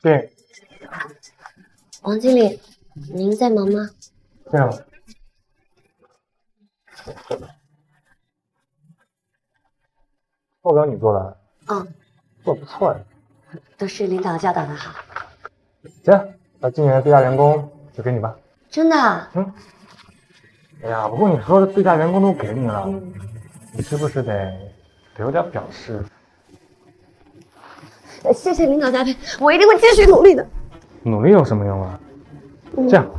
对，王经理，您在忙吗？这样，报表你做的，嗯，做得不错呀。都是领导教导的好。行，那今年的最佳员工就给你吧。真的？嗯。哎呀，不过你说的最佳员工都给你了，你是不是得得有点表示？谢谢领导栽培，我一定会继续努力的。努力有什么用啊？这样，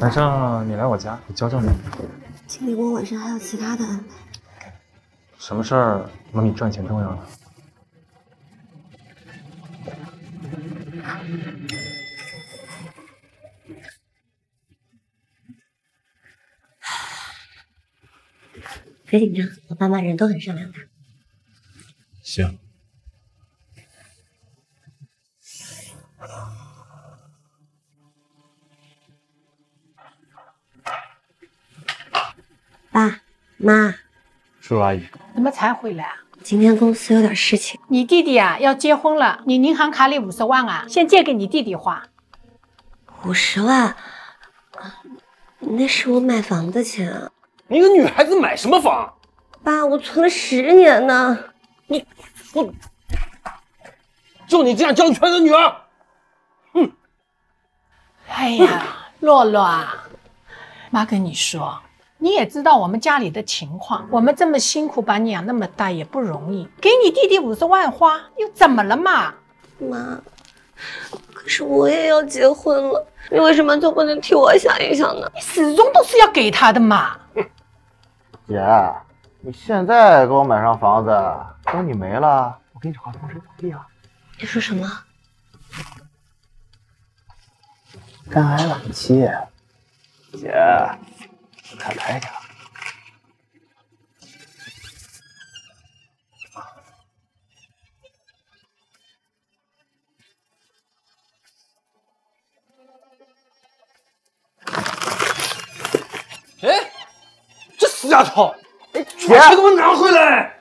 晚上你来我家，我教教你。经理，我晚上还有其他的安排。什么事儿能比赚钱重要呢？别紧张，我爸妈人都很善良的。行。爸妈，叔叔阿姨，怎么才回来啊？今天公司有点事情。你弟弟啊要结婚了，你银行卡里五十万啊，先借给你弟弟花。五十万？那是我买房的钱啊。你一个女孩子买什么房？爸，我存了十年呢。你我，就你这样教全的女儿，哼！哎呀，洛洛啊，妈跟你说，你也知道我们家里的情况，我们这么辛苦把你养那么大也不容易，给你弟弟五十万花又怎么了嘛？妈，可是我也要结婚了，你为什么就不能替我想一想呢？你始终都是要给他的嘛。姐，你现在给我买上房子，等你没了，我给你找个风水宝地啊！你说什么？肝癌晚期，姐，看开点。哎，这死丫头，哎，把钱给我拿回来！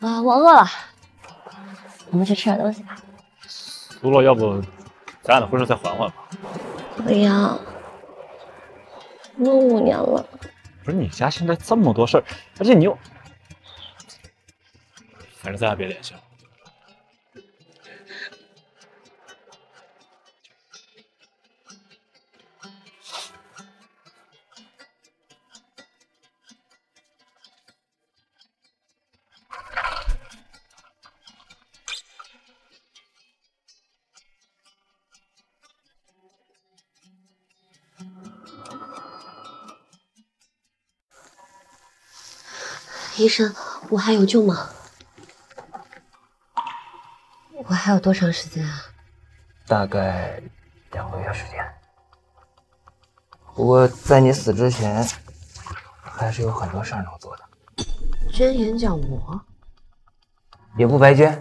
啊，我饿了，我们去吃点东西吧。苏洛，要不咱俩的婚事再缓缓吧？不要，都五年了。不是你家现在这么多事儿，而且你又……反正咱俩别联系了。医生，我还有救吗？我还有多长时间啊？大概两个月时间。不过在你死之前，还是有很多事儿能做的。捐眼角膜？也不白捐，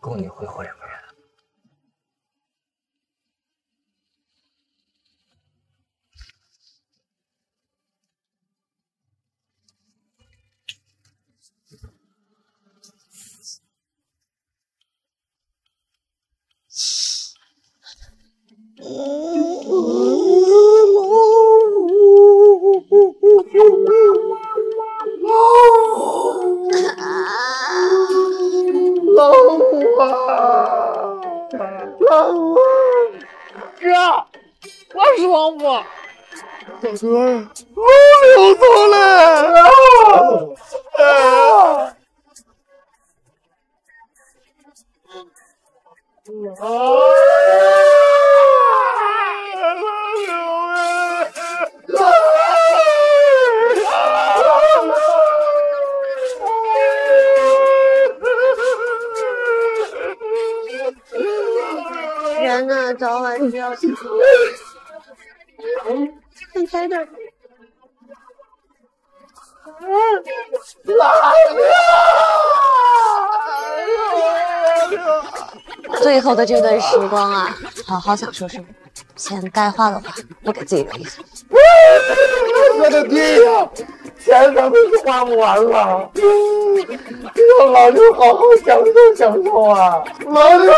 够你挥霍两 人呢，早晚就要死。后的这段时光啊，好好享受生活，钱该花的花，不给自己留遗憾。我的天呀，钱咱们是花不完了，让老刘好好享受享受啊，老刘。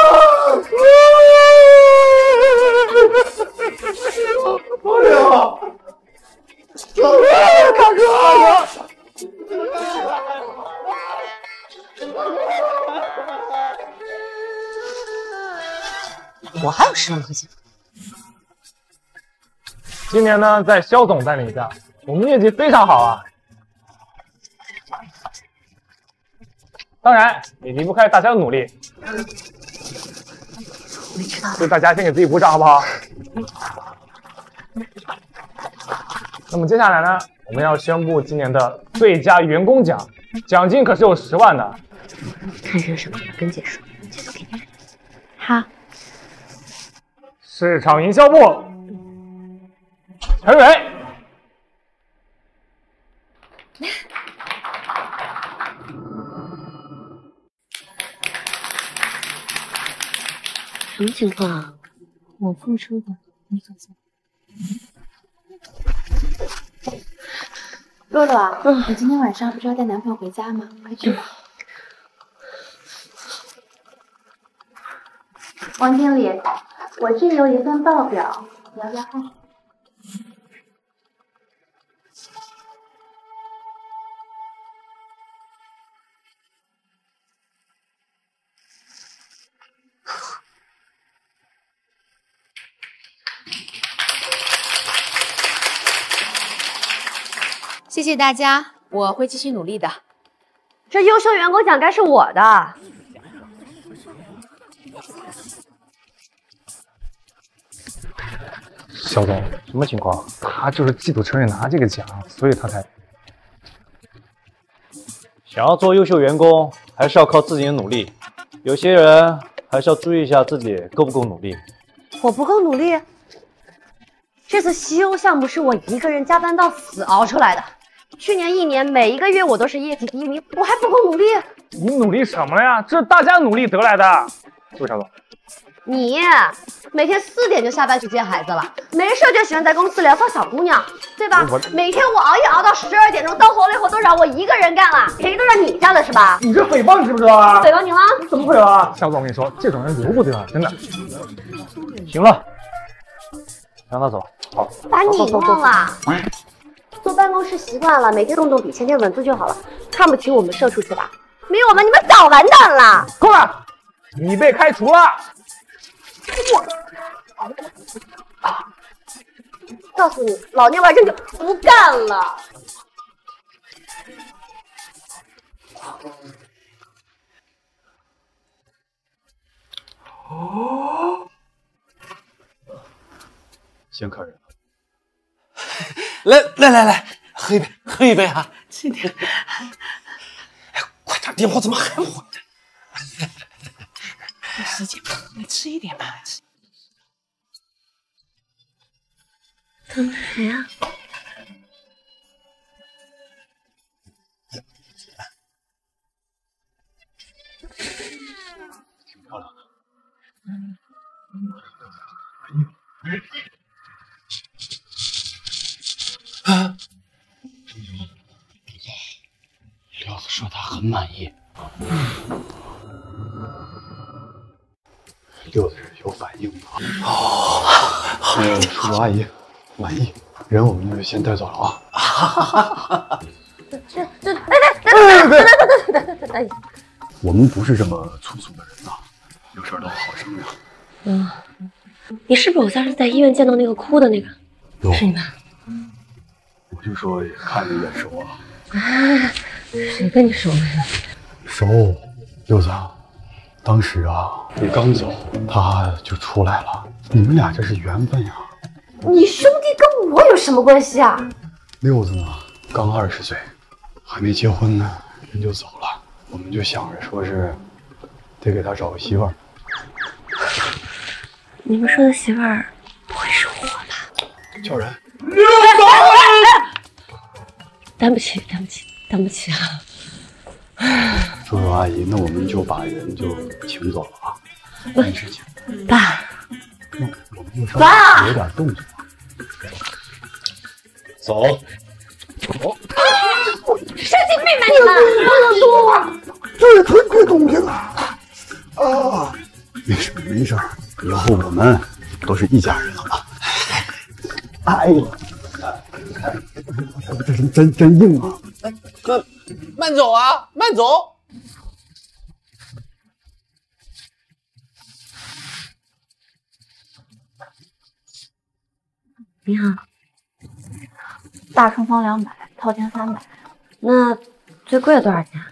今年呢，在肖总带领下，我们业绩非常好啊。当然，也离不开大家的努力。我知道所以大家先给自己鼓掌，好不好？那么接下来呢，我们要宣布今年的最佳员工奖，奖金可是有十万的。看人什么，跟姐说，姐都给你。好，市场营销部，陈蕊。什么情况啊？我付出的，你可做。洛洛啊，你今天晚上不是要带男朋友回家吗？快去吧。王经理，我这里有一份报表，你要不要看？谢谢大家，我会继续努力的。这优秀员工奖该是我的。肖总，什么情况？他就是嫉妒陈瑞拿这个奖，所以他才……想要做优秀员工，还是要靠自己的努力。有些人还是要注意一下自己够不够努力。我不够努力。这次西欧项目是我一个人加班到死熬出来的。去年一年每一个月我都是业绩第一名，我还不够努力？你努力什么了呀？这是大家努力得来的。是不是肖总？你每天四点就下班去接孩子了，没事就喜欢在公司聊骚小姑娘，对吧？每天我熬夜熬到十二点钟，脏活累活都让我一个人干了，便宜都让你占了是吧？你这诽谤你知不知道啊？诽谤你了？怎么诽谤啊？肖总，我跟你说，这种人留不得，真的。行了，让他走。好，把你忘了。坐办公室习惯了，每天动动笔，签签文字就好了。看不起我们社畜是吧？没有我们，你们早完蛋了。够了，你被开除了。我告诉你，老娘把这就不干了。哦先客人，来来来来，喝一杯，喝一杯啊！轻点。哎，快点，电话怎么还不回呢？时间，你吃一点吧，吃。他们谁呀？廖子说他很满意。六反应的。哦，那个叔叔阿姨满意，人我们就先带走了啊。这这哎哎哎哎哎哎哎！我们不是这么粗俗的人呐，有事都好商量。嗯，你是不是我上次在医院见到那个哭的那个？是你吧？我就说看着眼熟啊。啊，谁跟你熟了呀？熟，六子，当时啊，你刚走，他就出来了。你们俩这是缘分呀。你兄弟跟我有什么关系啊？六子呢，刚二十岁，还没结婚呢，人就走了。我们就想着说是得给他找个媳妇儿。你们说的媳妇儿不会是我吧？叫人。六子担不起，担不起，担不起啊！叔叔阿姨，那我们就把人就请走了啊，没事情。爸，那我们就稍爸微有点动作。走。走。神经病吧你们！这也太快动听了啊！没事没事，以后我们都是一家人了啊！哎呦，这人真真硬啊！哥，慢走啊，慢走！你好，大床房两百，套间三百。那最贵的多少钱？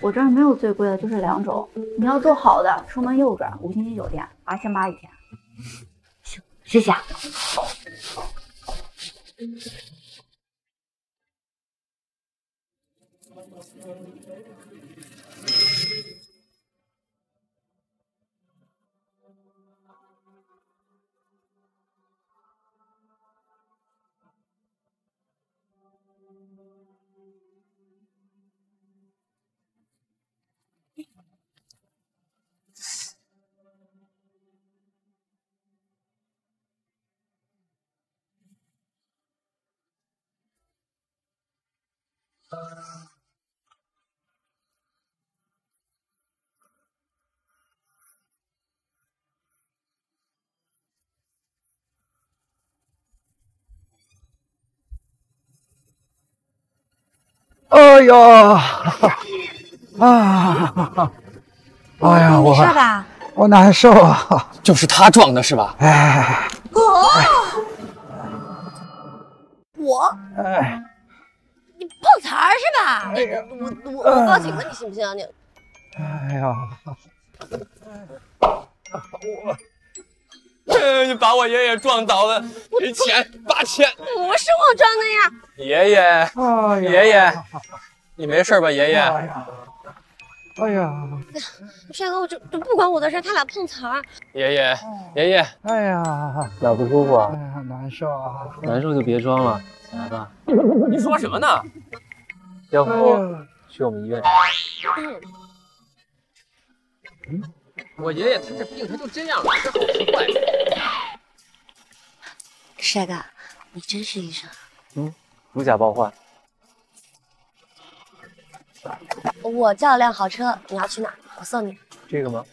我这儿没有最贵的，就是两种。你要住好的，出门右转，五星级酒店，八千八一天。行谢谢哎呀，啊，哎呀，我没事吧？我难受啊！就是他撞的是吧？哎，我？哎，你碰瓷儿是吧？我我我报警了，你信不信啊你？哎呀，我，你把我爷爷撞倒了，赔钱八千。不是我撞的呀！爷爷，哎爷爷，你没事吧？爷爷，哎呀，哎呀，帅哥，我这这不关我的事，他俩碰瓷儿。爷爷，爷爷，哎呀，哪不舒服啊？哎呀，难受啊！难受就别装了，起来吧。你说什么呢？要不去我们医院？我爷爷他这病他就这样了，这好奇怪。帅哥，你真是医生。嗯，如假包换。我叫辆好车，你要去哪？我送你。这个吗？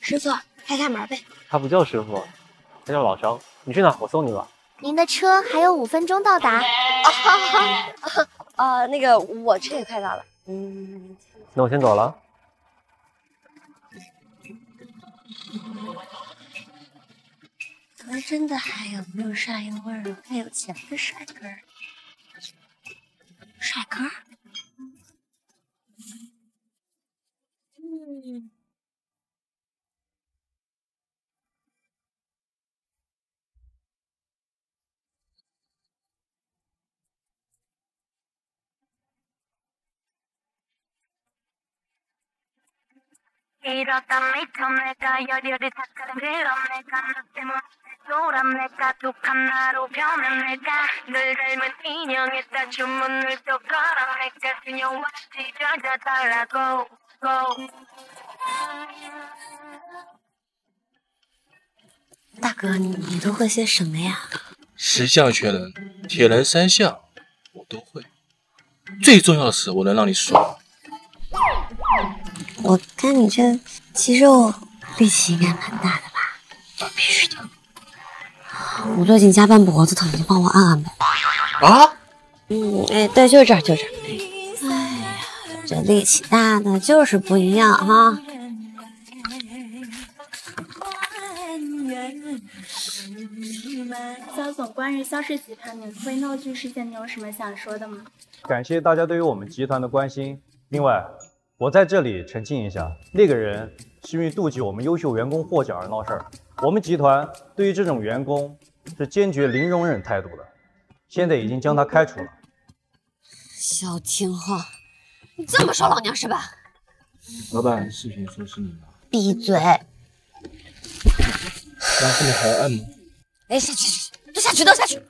师傅，开开门呗。他不叫师傅，他叫老张。你去哪？我送你吧。您的车还有五分钟到达。啊哈哈啊，那个我车也快到了。嗯，那我先走了。可真的还有没有帅又温柔还有钱的帅哥大哥，你你都会些什么呀？十项全能，铁人三项我都会。最重要的是，我能让你爽。我看你这肌肉力气应该蛮大的吧？必须的。我最近加班脖子疼，你帮我按按呗。啊？嗯，哎，对，就是这儿，就是这儿。哎呀，这力气大的就是不一样哈。肖总，关于肖氏集团免费闹剧事件，你有什么想说的吗？感谢大家对于我们集团的关心。另外，我在这里澄清一下，那个人是因为妒忌我们优秀员工获奖而闹事儿。我们集团对于这种员工是坚决零容忍态度的，现在已经将他开除了。小听话，你这么说老娘是吧？老板，视频说是你吗？闭嘴！那后面还要按吗？哎，下去，都下去，都下去。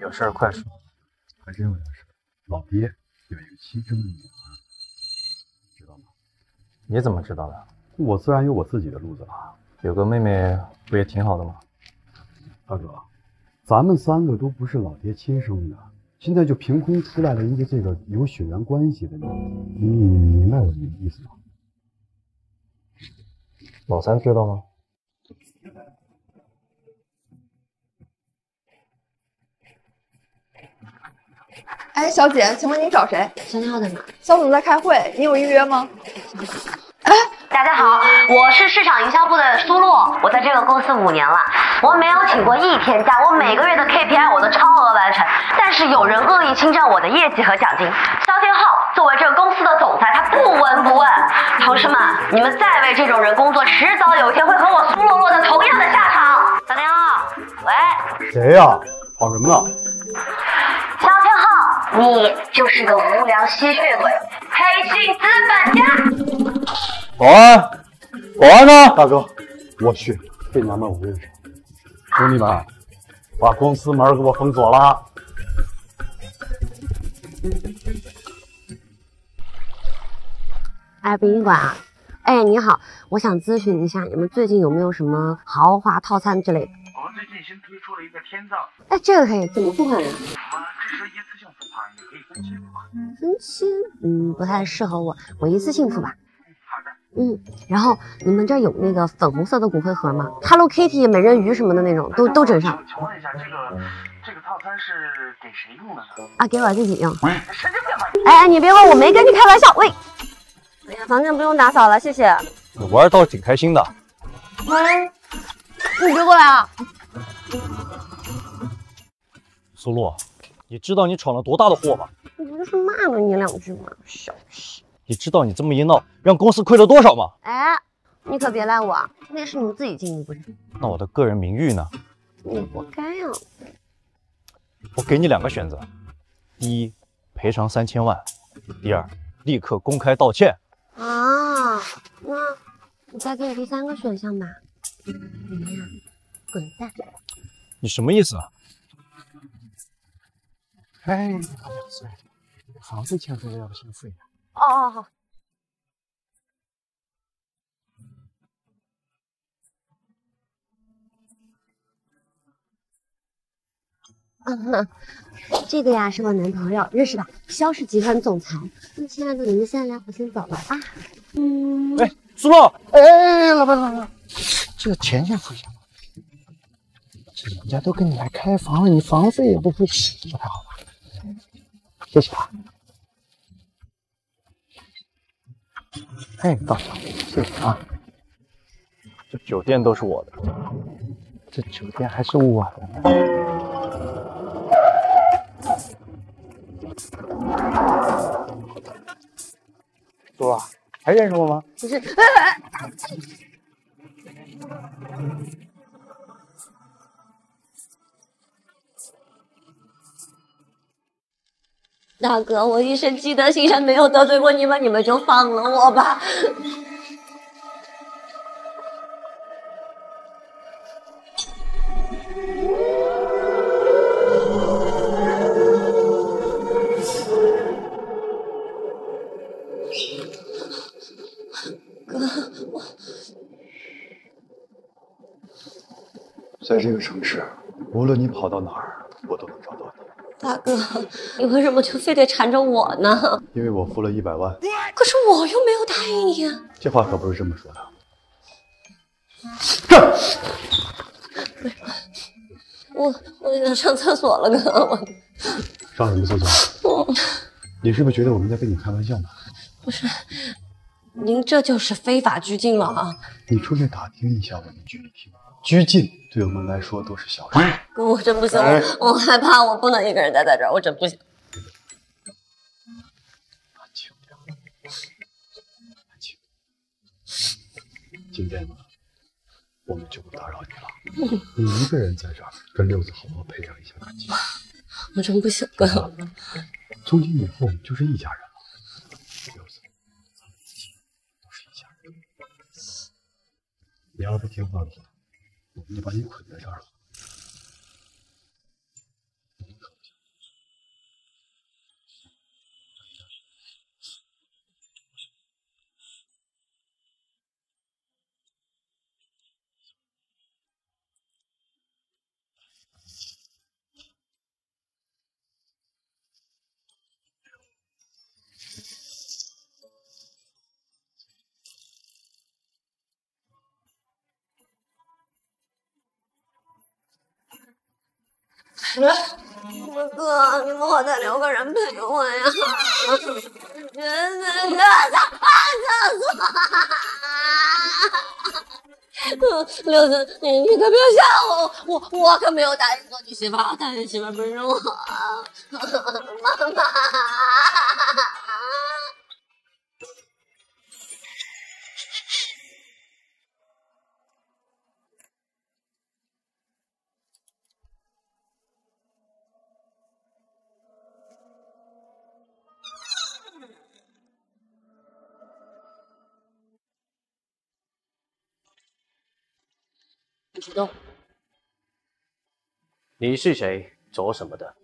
有事儿快说。还真有点事。老爹有一个亲生的女儿，知道吗？你怎么知道的？我自然有我自己的路子了。有个妹妹不也挺好的吗？大哥，咱们三个都不是老爹亲生的，现在就凭空出来了一个这个有血缘关系的人，你明白我的意思吗？老三知道吗？哎，小姐，请问你找谁？小鸟在哪？肖总在开会，你有预约吗？大家好，我是市场营销部的苏洛，我在这个公司五年了，我没有请过一天假，我每个月的 KPI 我都超额完成，但是有人恶意侵占我的业绩和奖金。肖天浩作为这个公司的总裁，他不闻不问。同事们，你们再为这种人工作，迟早有一天会和我苏洛落得同样的下场。肖天浩，喂，谁呀、跑什么呢？你就是个无聊吸血鬼，黑心资本家。保安，保安呢？大哥，我去，这娘们我认识。兄弟们，把公司门给我封锁了。哎，殡仪馆啊，哎，你好，我想咨询一下，你们最近有没有什么豪华套餐之类的？我们最近新推出了一个天葬，哎，这个可以，怎么付款呀？我们支持一次分期？嗯，不太适合我，我一次性付吧。嗯，然后你们这儿有那个粉红色的骨灰盒吗？Hello Kitty、美人鱼什么的那种，都都整上请问一下，这个这个套餐是给谁用的呢？啊，给我自己用。神经病吧！哎哎，你别问，我没跟你开玩笑。喂，哎呀，房间不用打扫了，谢谢。玩倒是挺开心的。喂，你别过来啊！苏洛，你知道你闯了多大的祸吗？我不就是骂了你两句吗？小气。你知道你这么一闹，让公司亏了多少吗？哎，你可别赖我，啊，那是你们自己经营，不善？那我的个人名誉呢？你活该呀！我给你两个选择：第一，赔偿三千万；第二，立刻公开道歉。啊，那你再给我第三个选项吧。你呀，滚蛋！你什么意思啊？哎，大两岁，房子欠费的要不先付一下。哦哦好。嗯，这个呀是我男朋友，认识吧？肖氏集团总裁。那亲爱的，你们先来，我先走了啊。嗯。哎，苏洛，哎，老板老板，这个钱先付一下吧。这人家都跟你来开房了，你房费也不付，不太好吧？谢谢啊。哎，大嫂，谢谢啊。这酒店都是我的，这酒店还是我的呢。苏洛，还认识我吗？不是，哎大哥，我一生积德行善，没有得罪过你们，你们就放了我吧。哥，我在这个城市，无论你跑到哪儿，我都大哥，你为什么就非得缠着我呢？因为我付了一百万。可是我又没有答应你啊！这话可不是这么说的。我我想上厕所了，哥，我上什么厕所？我你是不是觉得我们在跟你开玩笑呢？不是，您这就是非法拘禁了啊！你出去打听一下我们局里听，拘禁对我们来说都是小事。哥，我真不行，哎我我害怕，我不能一个人待在这儿，我真不行。今天呢，我们就不打扰你了。你一个人在这儿跟六子好好培养一下感情。我真不行，哥。从今以后我们就是一家人了。六子，咱们一起都是一家人。你要是不听话的话，我们就把你捆在这儿了。哥，你们好歹留个人陪我呀！真的是六子，你你可别吓我，我我可没有答应做你媳妇儿，答应媳妇不是我，妈妈。不许动！你是谁？做什么的？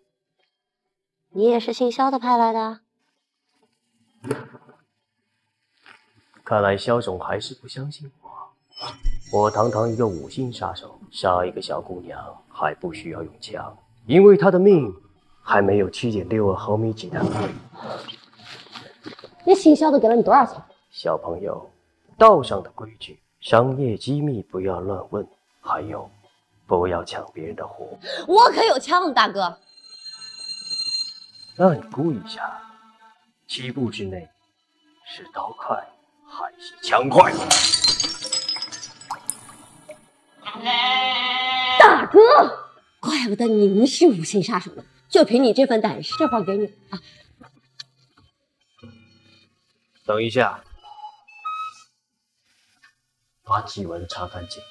你也是姓肖的派来的？看来肖总还是不相信我。我堂堂一个五星杀手，杀一个小姑娘还不需要用枪，因为她的命还没有七点六二毫米子弹贵。那姓肖的给了你多少钱？小朋友，道上的规矩，商业机密不要乱问，还有，不要抢别人的活。我可有枪，大哥。那你估一下，七步之内是刀快还是枪快？大哥，怪不得您是五星杀手呢，就凭你这份胆识，这会儿给你啊。等一下，把指纹擦干净。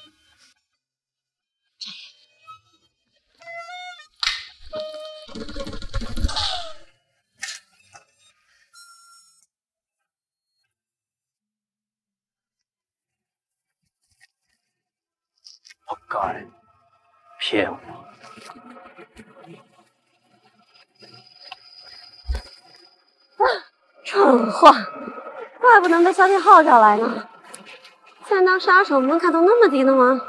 活该，骗我！蠢货，怪不能被萧天号召来呢。现在当杀手门槛都那么低的吗？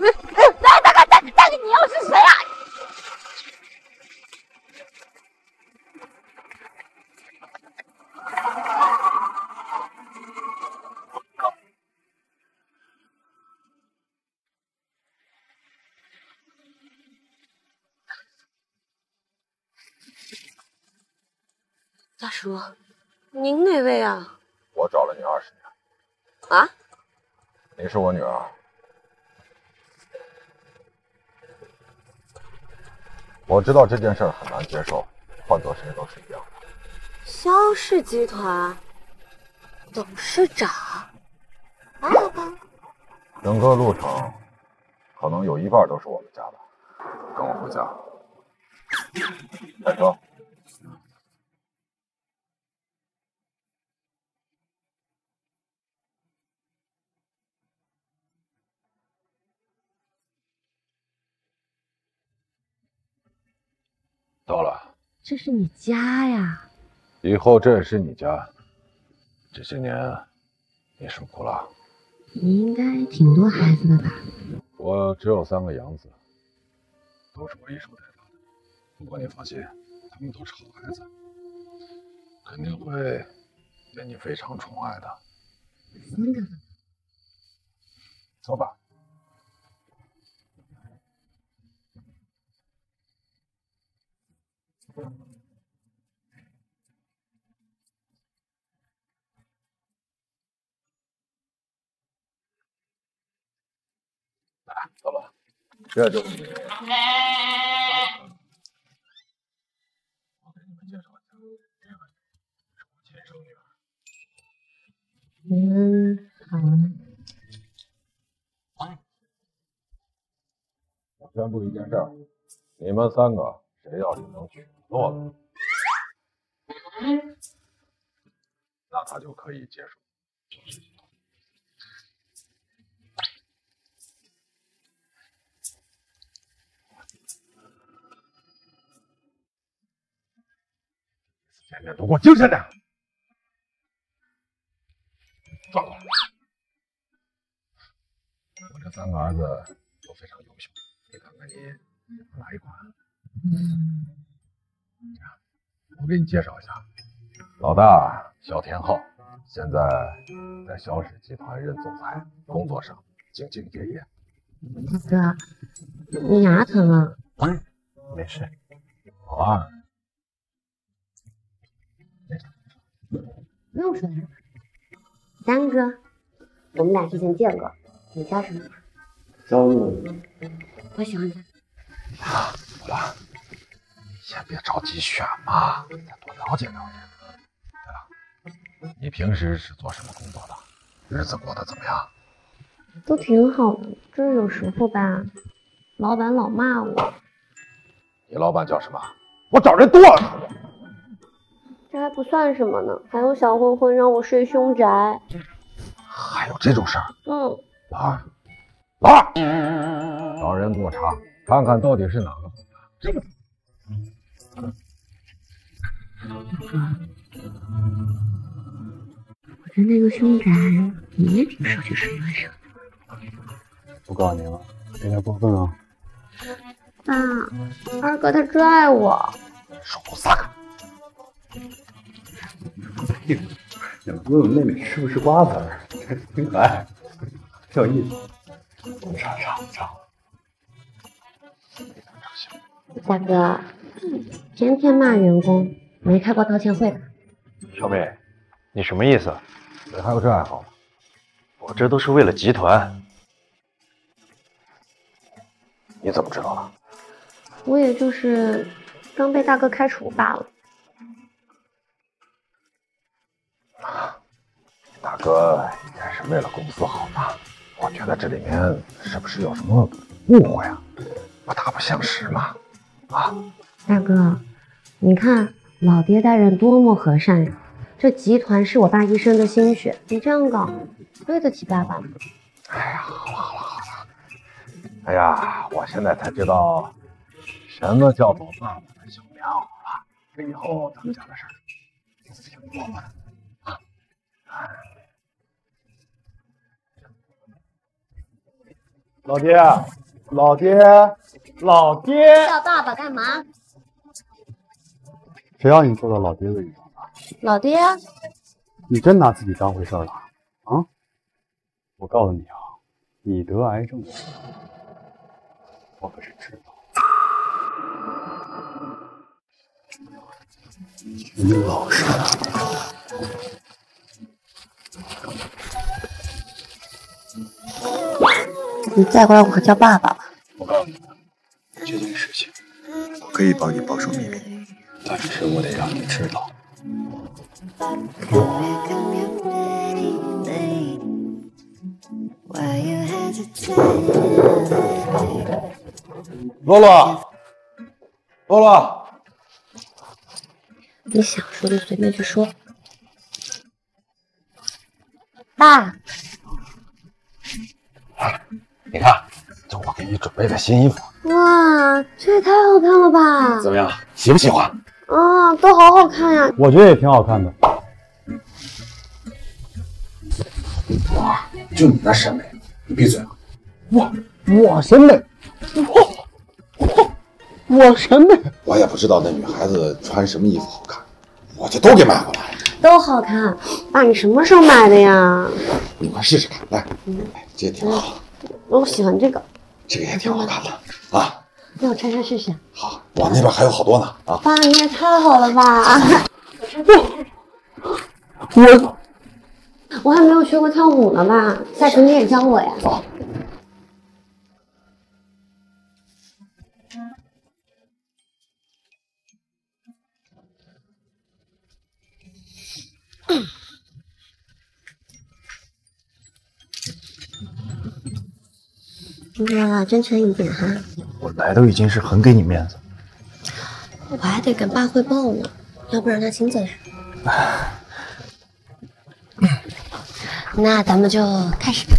哎哎，大哥，大哥，大哥，你又是谁啊？大叔，您哪位啊？我找了你二十年，啊？你是我女儿。我知道这件事很难接受，换做谁都是一样的。肖氏集团董事长，还好吧？整个路程可能有一半都是我们家的。跟我回家。开车。到了，这是你家呀？以后这也是你家。这些年你受苦了。你应该挺多孩子的吧？我只有三个养子，都是我一手带大的。不过你放心，他们都是好孩子，肯定会被你非常宠爱的。三个。走吧。走吧。这就你。我给你们，好。我宣布一件事，你们三个谁要是能娶诺诺，那他就可以接受。见面都给我精神点！转过来！我这三个儿子都非常优秀，你看看你哪一款？我给你介绍一下，老大肖天浩，现在在萧氏集团任总裁，工作上兢兢业业。哥，你牙疼啊？没事。老二，不用说了。三哥，我们俩之前见过，你叫什么呀？小鹿，我喜欢他。好了，先别着急选嘛，再多了解了解。对了，你平时是做什么工作的？日子过得怎么样？都挺好的，就是有时候吧，老板老骂我。你老板叫什么？我找人剁了。这还不算什么呢，还有小混混让我睡凶宅。还有这种事儿？嗯。老二，老二，找人给我查，看看到底是哪个混蛋。这个。我在那个凶宅，你也挺受去水乱上的。不告诉你了，有点过分啊。爸，二哥他拽我。手给我撒开！哎，问问妹妹吃不吃瓜子儿，挺可爱，挺有意思。尝尝尝。大哥，天天骂员工，没开过道歉会吧？小美，你什么意思？你还有这爱好？我这都是为了集团。你怎么知道的？我也就是刚被大哥开除罢了。大哥也是为了公司好嘛，我觉得这里面是不是有什么误会啊？不大不相识嘛，啊？啊大哥，你看老爹待人多么和善呀！这集团是我爸一生的心血，你这样搞，对得起爸爸吗？哎呀，好了好了好了，哎呀，我现在才知道什么叫做爸爸的小棉袄了。这以后咱们家的事儿挺多的啊。老爹，老爹，老爹，叫爸爸干嘛？谁让你坐到老爹位置上的？老爹，你真拿自己当回事了啊？我告诉你啊，你得癌症，我可是知道。你老实点。你再过来，我可叫爸爸了。我告诉你，这件事情我可以帮你保守秘密，但是我得让你知道。洛洛，洛洛，你想说就随便去说。爸，你看，这我给你准备的新衣服，哇，这也太好看了吧！怎么样？喜不喜欢？啊，都好好看呀！我觉得也挺好看的。哇，就你那审美，你闭嘴啊！我我审美，我我我审美，我也不知道那女孩子穿什么衣服好看，我就都给买回来了。都好看。爸，你什么时候买的呀？你快试试看，来，嗯这也挺好，我喜欢这个，这个也挺好看的啊。让我穿上试试。好我那边还有好多呢啊！爸，你也太好了吧！我我还没有学过跳舞呢吧？下次你也教我呀。哇，真诚一点哈！我来都已经是很给你面子。我还得跟爸汇报呢，要不然他亲自来。那咱们就开始吧。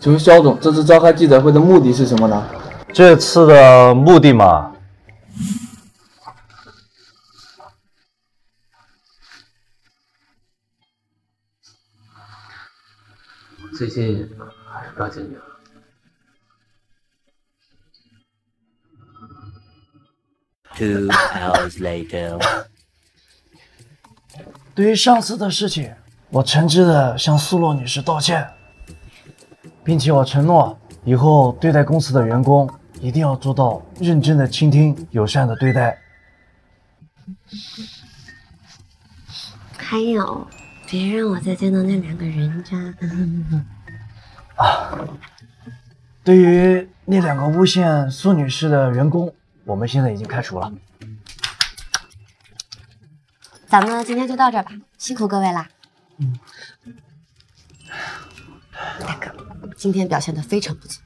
请问肖总，这次召开记者会的目的是什么呢？这次的目的嘛，最近还是不要见面了。Two hours later，对于上次的事情，我诚挚的向苏洛女士道歉。并且我承诺以后对待公司的员工一定要做到认真的倾听、友善的对待。还有，别让我再见到那两个人渣。啊，对于那两个诬陷苏女士的员工，我们现在已经开除了。咱们今天就到这儿吧，辛苦各位啦。嗯，大哥，今天表现的非常不错，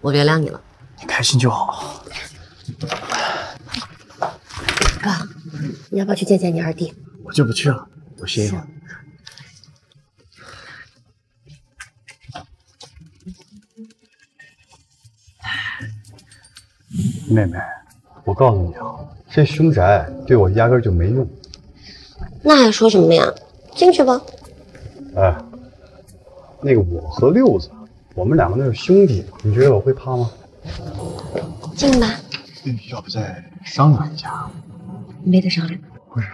我原谅你了。你开心就好。哥，你要不要去见见你二弟？我就不去了，我歇一会儿。妹妹，我告诉你啊，这凶宅对我压根就没用。那还说什么呀？进去吧。哎，那个我和六子，我们两个那是兄弟，你觉得我会怕吗？进吧。要不再商量一下？没得商量。不是。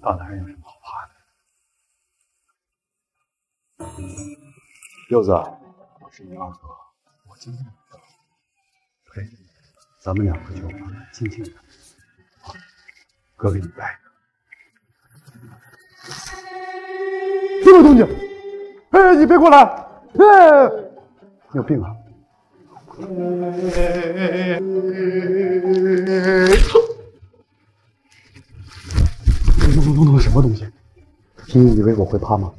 大男人有什么好怕的？六子，我是你二哥，我今天陪着你，咱们两个就静静的。哥给你拜个。什么动静？哎，你别过来！哎，你有病啊！弄弄弄弄什么东西？你以为我会怕吗？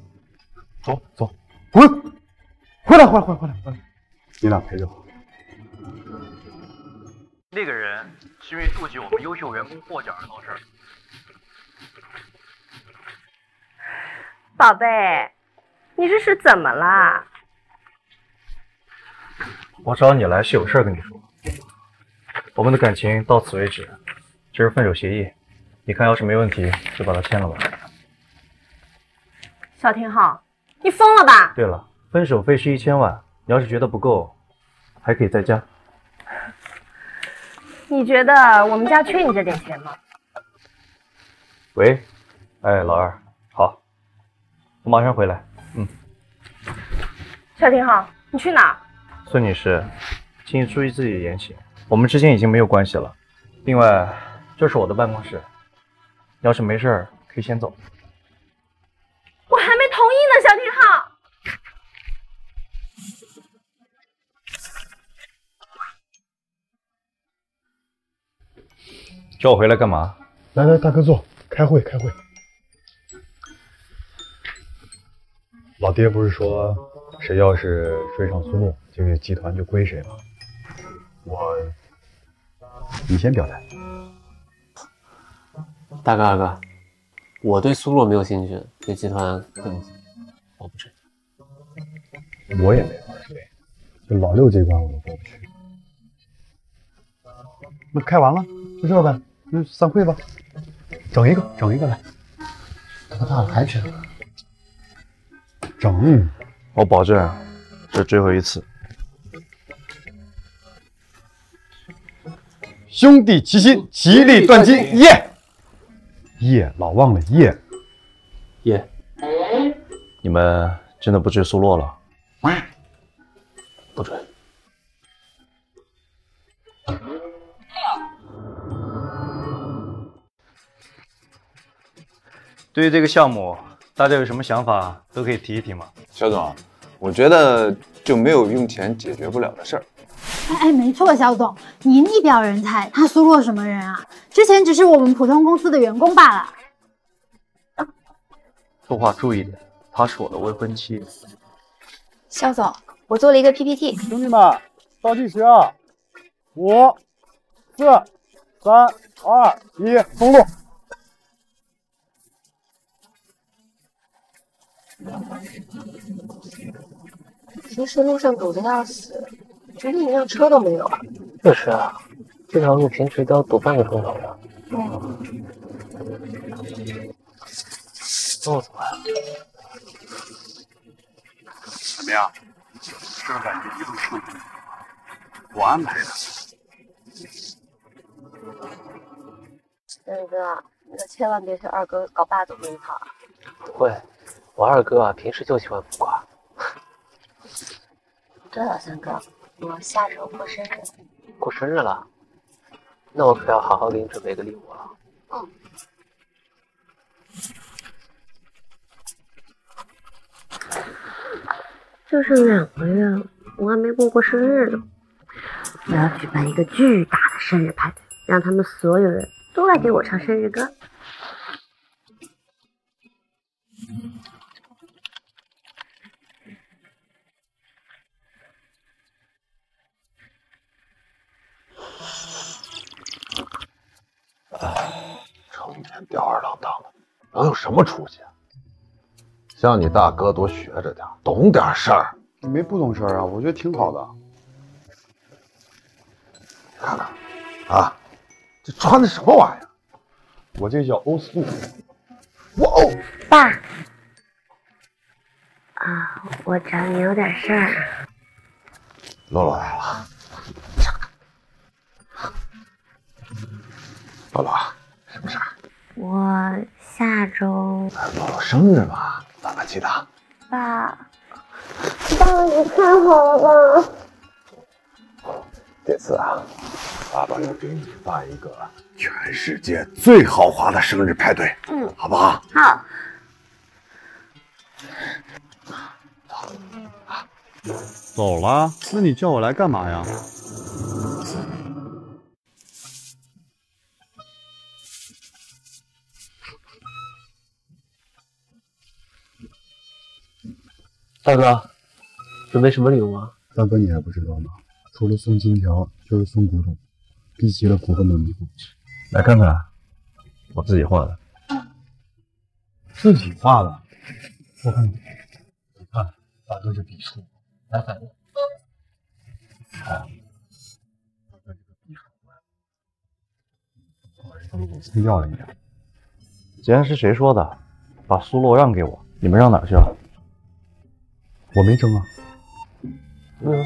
走走，滚！回来回来回来回来回来！你俩陪着我。那个人是因为妒忌我们优秀员工获奖而闹事儿。宝贝，你这是怎么了？我找你来是有事儿跟你说。我们的感情到此为止，这是分手协议。你看，要是没问题，就把它签了吧。小廷浩，你疯了吧？对了，分手费是一千万，你要是觉得不够，还可以再加。你觉得我们家缺你这点钱吗？喂，哎，老二，好，我马上回来。嗯，小廷浩，你去哪？孙女士，请你注意自己的言行，我们之间已经没有关系了。另外，这是我的办公室，要是没事儿可以先走。叫我回来干嘛？来来，大哥坐，开会开会。老爹不是说，谁要是追上苏洛，这个集团就归谁吗？我，你先表态。大哥二哥，我对苏洛没有兴趣，对集团更有兴趣，我不追。我也没法追，就老六这关我都过不去。那开完了，就这呗，那散会吧。整一个，整一个来。多大了还整？整，我保证，这最后一次。兄弟齐心，其利断金，耶！耶，老忘了耶。耶，你们真的不追苏洛了？不追。对于这个项目，大家有什么想法都可以提一提嘛。肖总，我觉得就没有用钱解决不了的事儿。哎哎，没错，肖总，您一表人才，他苏洛什么人啊？之前只是我们普通公司的员工罢了。说话注意点，她是我的未婚妻。肖总，我做了一个 PPT。兄弟们，倒计时啊，五、四、三、二、一，封路。平时路上堵得要死，这里一辆车都没有啊！就是啊，这条路平时都要堵半个钟头的。嗯，跟我走啊！怎么样？是不是感觉一路顺风？我安排的。森哥，你可千万别学二哥搞霸总那一套啊！不会，我二哥啊，平时就喜欢浮夸。对了，三哥，我下周过生日，过生日了，那我可要好好给你准备个礼物了。嗯。就剩两个月了，我还没过过生日呢。我要举办一个巨大的生日派对，让他们所有人都来给我唱生日歌。哎，成天吊儿郎当的，能有什么出息啊？向你大哥多学着点，懂点事儿。你没不懂事儿啊？我觉得挺好的。看看，啊，这穿的什么玩意儿？我这叫 old school。哇哦，爸，啊，我找你有点事儿。洛洛来了。洛洛，什么事儿？我下周洛洛生日嘛，爸爸记得。爸，爸爸，你太好了吧！这次啊，爸爸要给你办一个全世界最豪华的生日派对，嗯，好不好？好。走了？那你叫我来干嘛呀？大哥，准备什么礼物啊？大哥，你还不知道吗？除了送金条，就是送古董，逼急了骨根都迷糊。来看看，我自己画的。自己画的？我看你，你看大哥这笔触，来反应。看，大哥这个笔触，把人给蹭掉了一点。既然是谁说的，把苏洛让给我，你们让哪儿去了？我没争啊。嗯。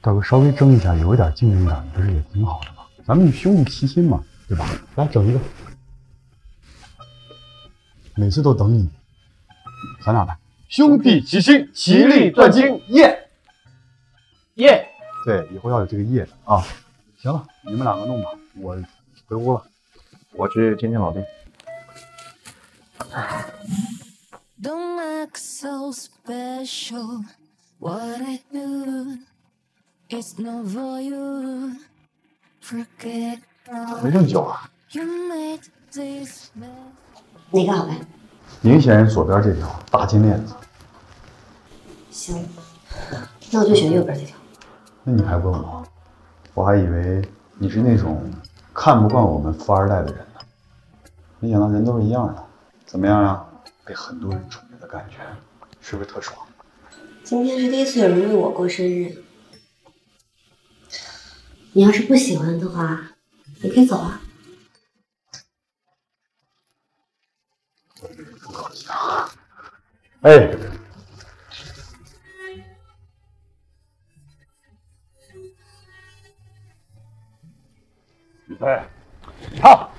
大哥，稍微争一下，有一点竞争感，不是也挺好的吗？咱们兄弟齐心嘛，对吧？来整一个，每次都等你，咱俩来，兄弟齐心，其利断金，耶耶！对，以后要有这个耶的啊。行了，你们两个弄吧，我回屋了，我去见见老弟。Don't act so special. What I do is not for you. Forget 没这么久啊？you made this mess. 哪个好看？明显是左边这条大金链子，行，那我就选右边这条。那你还问我？我还以为你是那种看不惯我们富二代的人呢，没想到人都是一样的。怎么样啊？被很多人宠着的感觉，是不是特爽？今天是第一次有人为我过生日，你要是不喜欢的话，你可以走啊。哎，哎，好！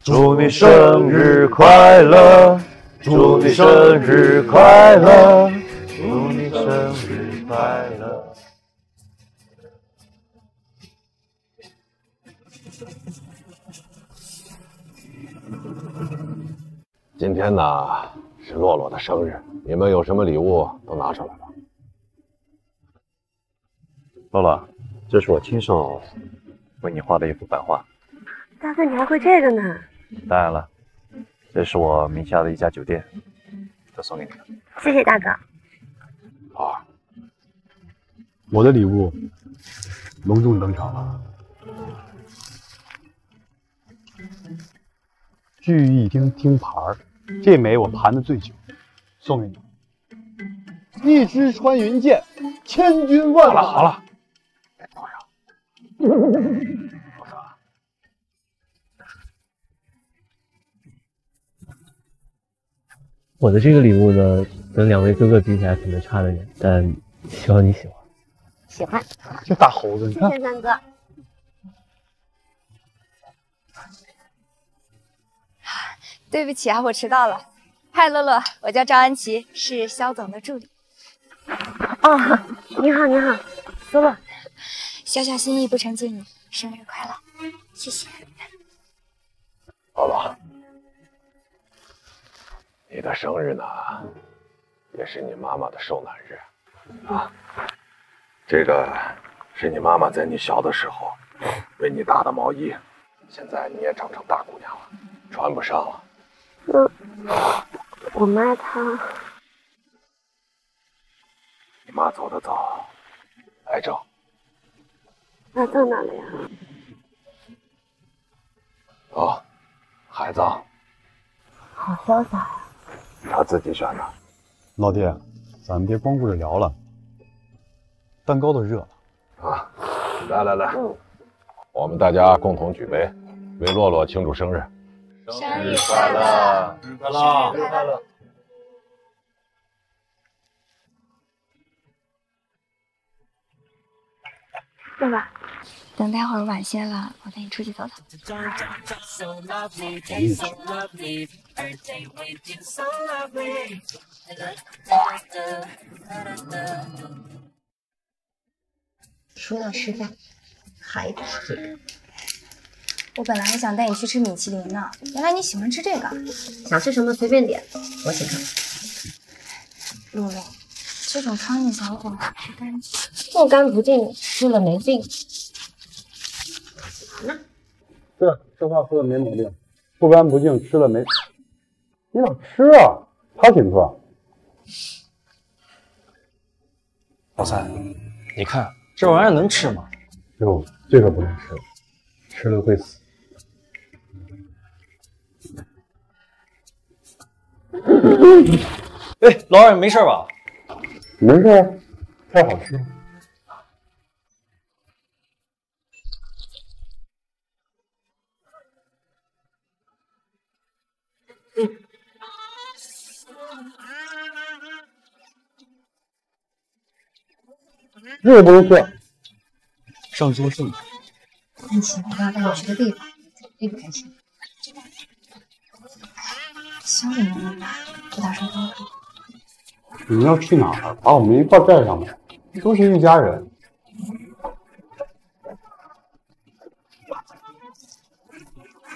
祝你生日快乐！祝你生日快乐！祝你生日快乐！今天呢是洛洛的生日，你们有什么礼物都拿出来吧。洛洛，这是我亲手为你画的一幅版画。大哥，你还会这个呢？当然了，这是我名下的一家酒店，都送给你了。谢谢大哥。啊，我的礼物隆重登场了，聚义厅听牌儿，这枚我盘的最久，送给你。一支穿云箭，千军万马。好了，我的这个礼物呢，跟两位哥哥比起来可能差了点，但希望你喜欢。喜欢。这大猴子，你看谢谢三哥。对不起啊，我迟到了。嗨，洛洛，我叫赵安琪，是肖总的助理。哦，你好，你好，苏洛。小小心意不成敬意，生日快乐！谢谢。洛洛，你的生日呢，也是你妈妈的受难日啊。这个是你妈妈在你小的时候为你搭的毛衣，现在你也长成大姑娘了，穿不上了。那我妈她，你妈走的早，癌症。那在哪里呀？哦，孩子，好潇洒呀！他自己选的。老弟，咱们别光顾着聊了，蛋糕都热了啊！来来来，我们大家共同举杯，为洛洛庆祝生日。生日快乐！生日快乐！生日快乐！爸爸，等待会儿晚些了，我带你出去走走。说到吃饭，还得是这个。我本来还想带你去吃米其林呢，原来你喜欢吃这个。想吃什么随便点，我请客。露露，这种苍蝇小狗吃干净，不干不净，吃了没劲。是，这话说的没毛病。不干不净，吃了没？你咋吃啊？他请客。老三，你看这玩意儿能吃吗？哟，这个不能吃，吃了会死。哎，老二，你没事吧？没事，太好吃了。这个不能吃。上桌是吗？安琪，我要带你去个地方，离不开心。肖总能明白，不大声说。你们要去哪儿？把我们一块带上呗，都是一家人。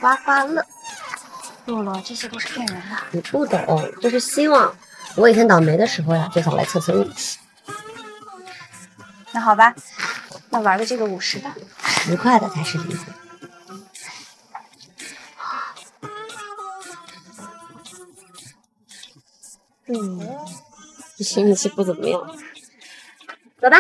刮刮乐，洛洛，这些都是骗人的。你不懂，这是希望。我以前倒霉的时候呀，就想来测测运气。那好吧，那玩个这个五十的，十块的才是离谱。嗯，这运气不怎么样。走吧。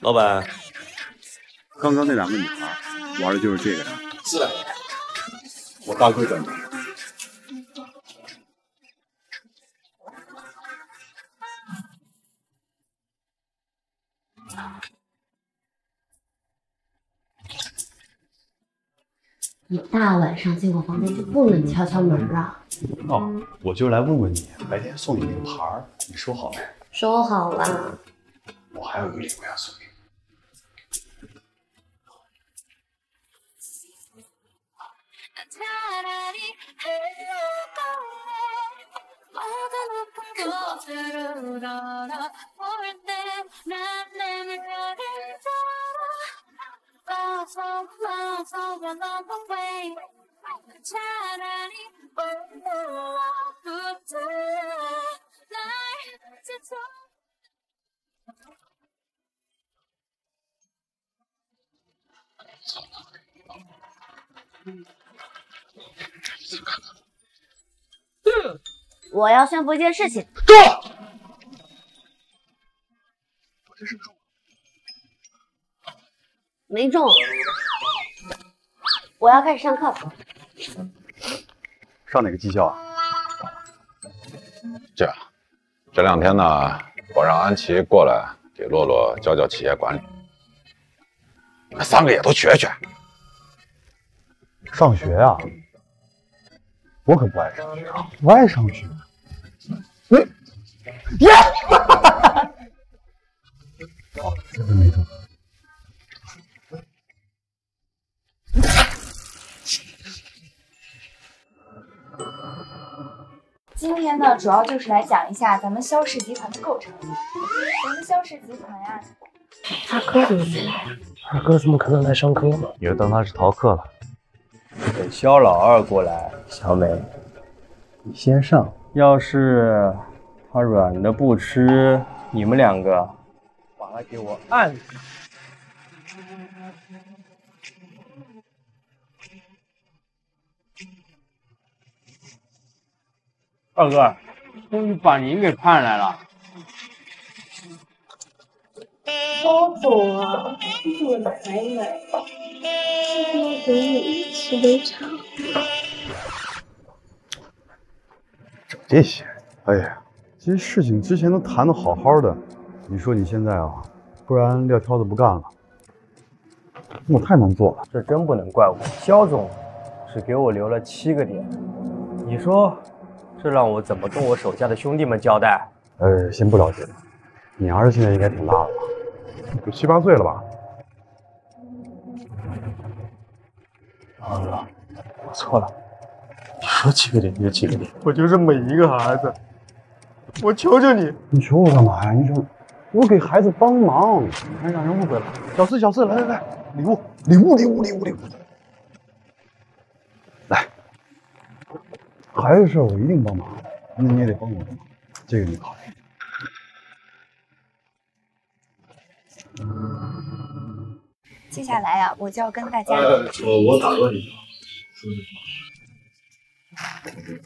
老板，刚刚那两个女孩玩的就是这个呀？是的。我大哥整的。你大晚上进我房间就不能敲敲门啊？哦，我就来问问你，白天送你那个牌儿，你收好没？收好了。我还有个礼物要送 차라리 흘러가네 모두 높은 곳으로 날아올 때난내 미래를 따라 차라리 올라붙어 날 지쳐. Thank you. 你。我要宣布一件事情。住！我这是中没中。我要开始上课了。上哪个技校啊？这样，这两天呢，我让安琪过来给洛洛教教企业管理。你们三个也都学学。上学啊？我可不爱上学啊，不爱上学。你耶！这回没中。今天呢，主要就是来讲一下咱们肖氏集团的构成。咱们肖氏集团呀，二哥怎么没来？二哥怎么可能来上课呢？你就当他是逃课了。等肖老二过来，小美，你先上。要是他软的不吃，你们两个把他给我按死。二哥，终于把您给盼来了。肖总啊，我的奶奶，今天给你一起围场。整这些，哎呀，这些事情之前都谈的好好的，你说你现在啊，突然撂挑子不干了，我太难做了。这真不能怪我，肖总只给我留了七个点，你说这让我怎么跟我手下的兄弟们交代？呃，先不了解，你儿子现在应该挺大了吧？有七八岁了吧？二哥，我错了，你说几个点就几个点。我就是每一个孩子，我求求你，你求我干嘛呀？你说我给孩子帮忙，还让人误会了。小四，小四，来来来，礼物，礼物，礼物，礼物，礼物，来，孩子事儿我一定帮忙，那你也得帮我个忙，这个你考虑。接下来呀、我就要跟大家。我我打断你一下，说句话，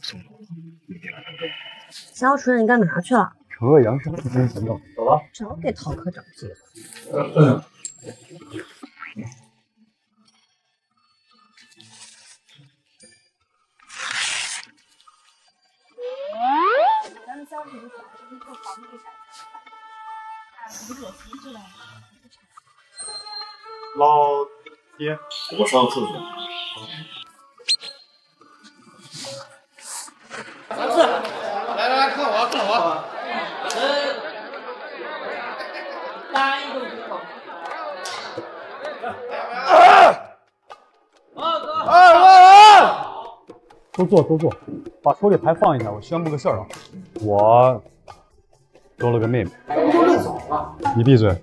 送走了，明天来看病。肖主任，你干嘛去了？惩恶扬善，行动，走了。找给陶科长借口。嗯。咱们肖氏集团是做房地产的，李主席就来了。老爹，我上厕所。三次，来来来，看我，看我。单一个举手。二哥都坐都坐，把手里牌放一下，我宣布个事儿啊，我多了个妹妹。不就六嫂吗？你闭嘴。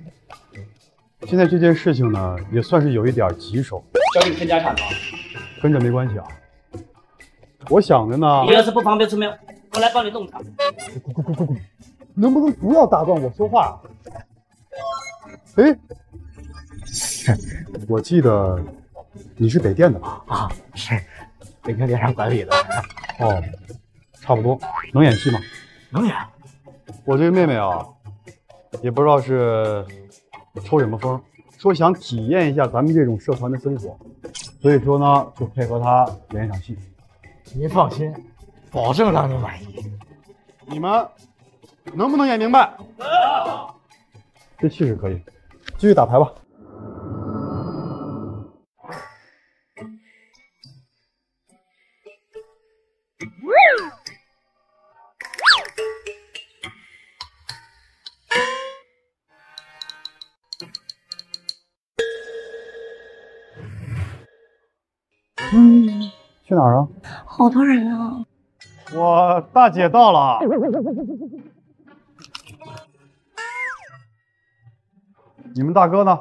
现在这件事情呢，也算是有一点棘手，交给你分家产了。跟着没关系啊。我想着呢，你要是不方便出面，我来帮你弄他。能不能不要打断我说话？哎，我记得你是北电的吧？啊，是北京电商管理的。哦，差不多。能演戏吗？能演。我这个妹妹啊，也不知道是抽什么风，说想体验一下咱们这种社团的生活，所以说呢，就配合他演一场戏。您放心，保证让您满意。你们能不能演明白？能这气势可以，继续打牌吧。去哪儿啊？好多人啊。我大姐到了。你们大哥呢？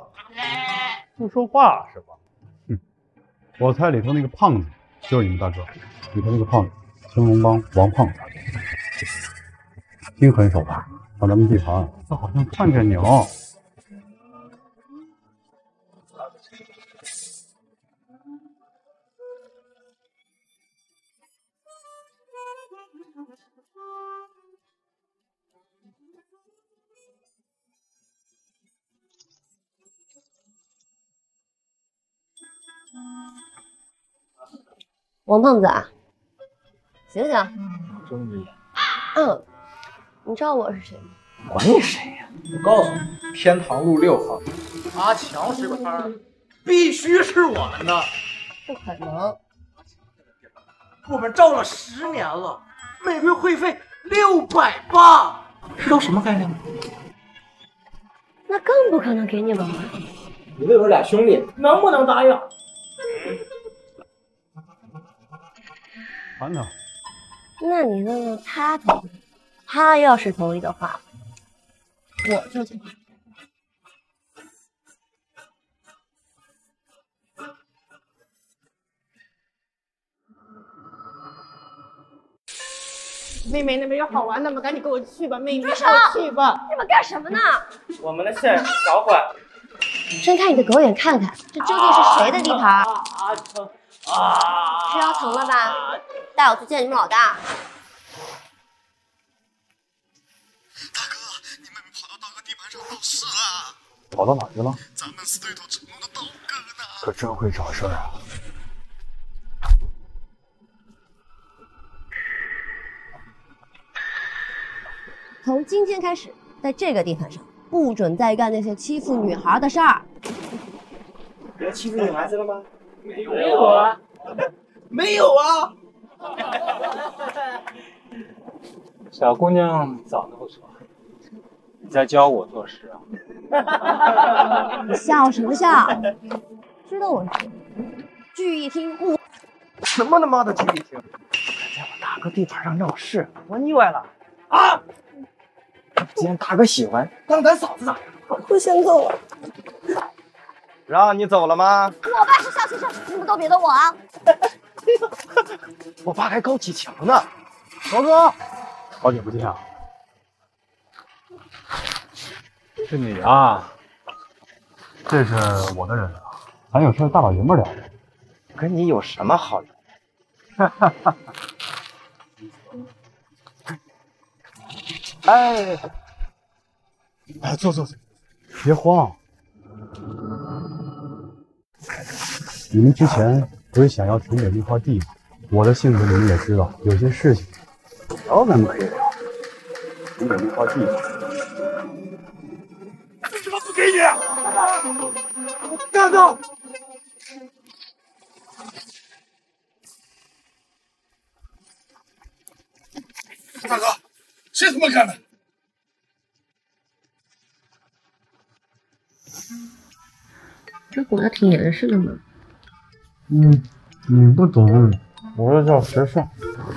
不说话是吧？哼，我猜里头那个胖子就是你们大哥，里头那个胖子，青龙帮王胖子，心狠手辣，上咱们地盘，他好像看见你了。王胖子啊，醒醒！睁着眼，嗯，你知道我是谁吗？管你谁呀、我告诉你，天堂路六号阿强水果摊必须是我们的。不可能！我们照了十年了，每个月会费六百八，知道什么概念吗？那更不可能给你们了。你问问俩兄弟能不能答应？盘他，那你问问他同意，他要是同意的话，我就同意。妹妹那边有好玩的吗？赶紧跟我去吧，妹妹，住手跟我去吧。你们干什么呢？我们的事儿少管。睁开你的狗眼看看，这究竟是谁的地盘？啊疼啊！是腰疼了吧？带我去见你们老大。大哥，你们跑到刀哥地盘上闹事了。跑到哪儿去了？咱们死对头成龙的刀哥呢？可真会找事儿啊！从今天开始，在这个地盘上不准再干那些欺负女孩的事儿。别欺负女孩子了吗？没有啊，没有啊。小姑娘长得不错，你在教我做事啊？你笑什么笑？知道我是谁？聚义厅我什么他妈的聚义厅？在我大哥地盘上闹事，我腻歪了啊！既然大哥喜欢，当咱嫂子咋样？我先走了。让你走了吗？我爸是小先生，你们都别动我啊！我爸还高启强呢。豪哥，好久不见啊！是你啊？这是我的人啊，咱有事大老爷们聊聊。跟你有什么好聊？哈哈哈！哎，哎，坐坐坐，别慌。你们之前不是想要城北那块地吗？我的性格你们也知道，有些事情聊咱们可以聊。城北那块地，为什么不给你？干到！大哥，谁他妈干的？这管的挺严实的嘛。嗯，你不懂，我这叫时尚。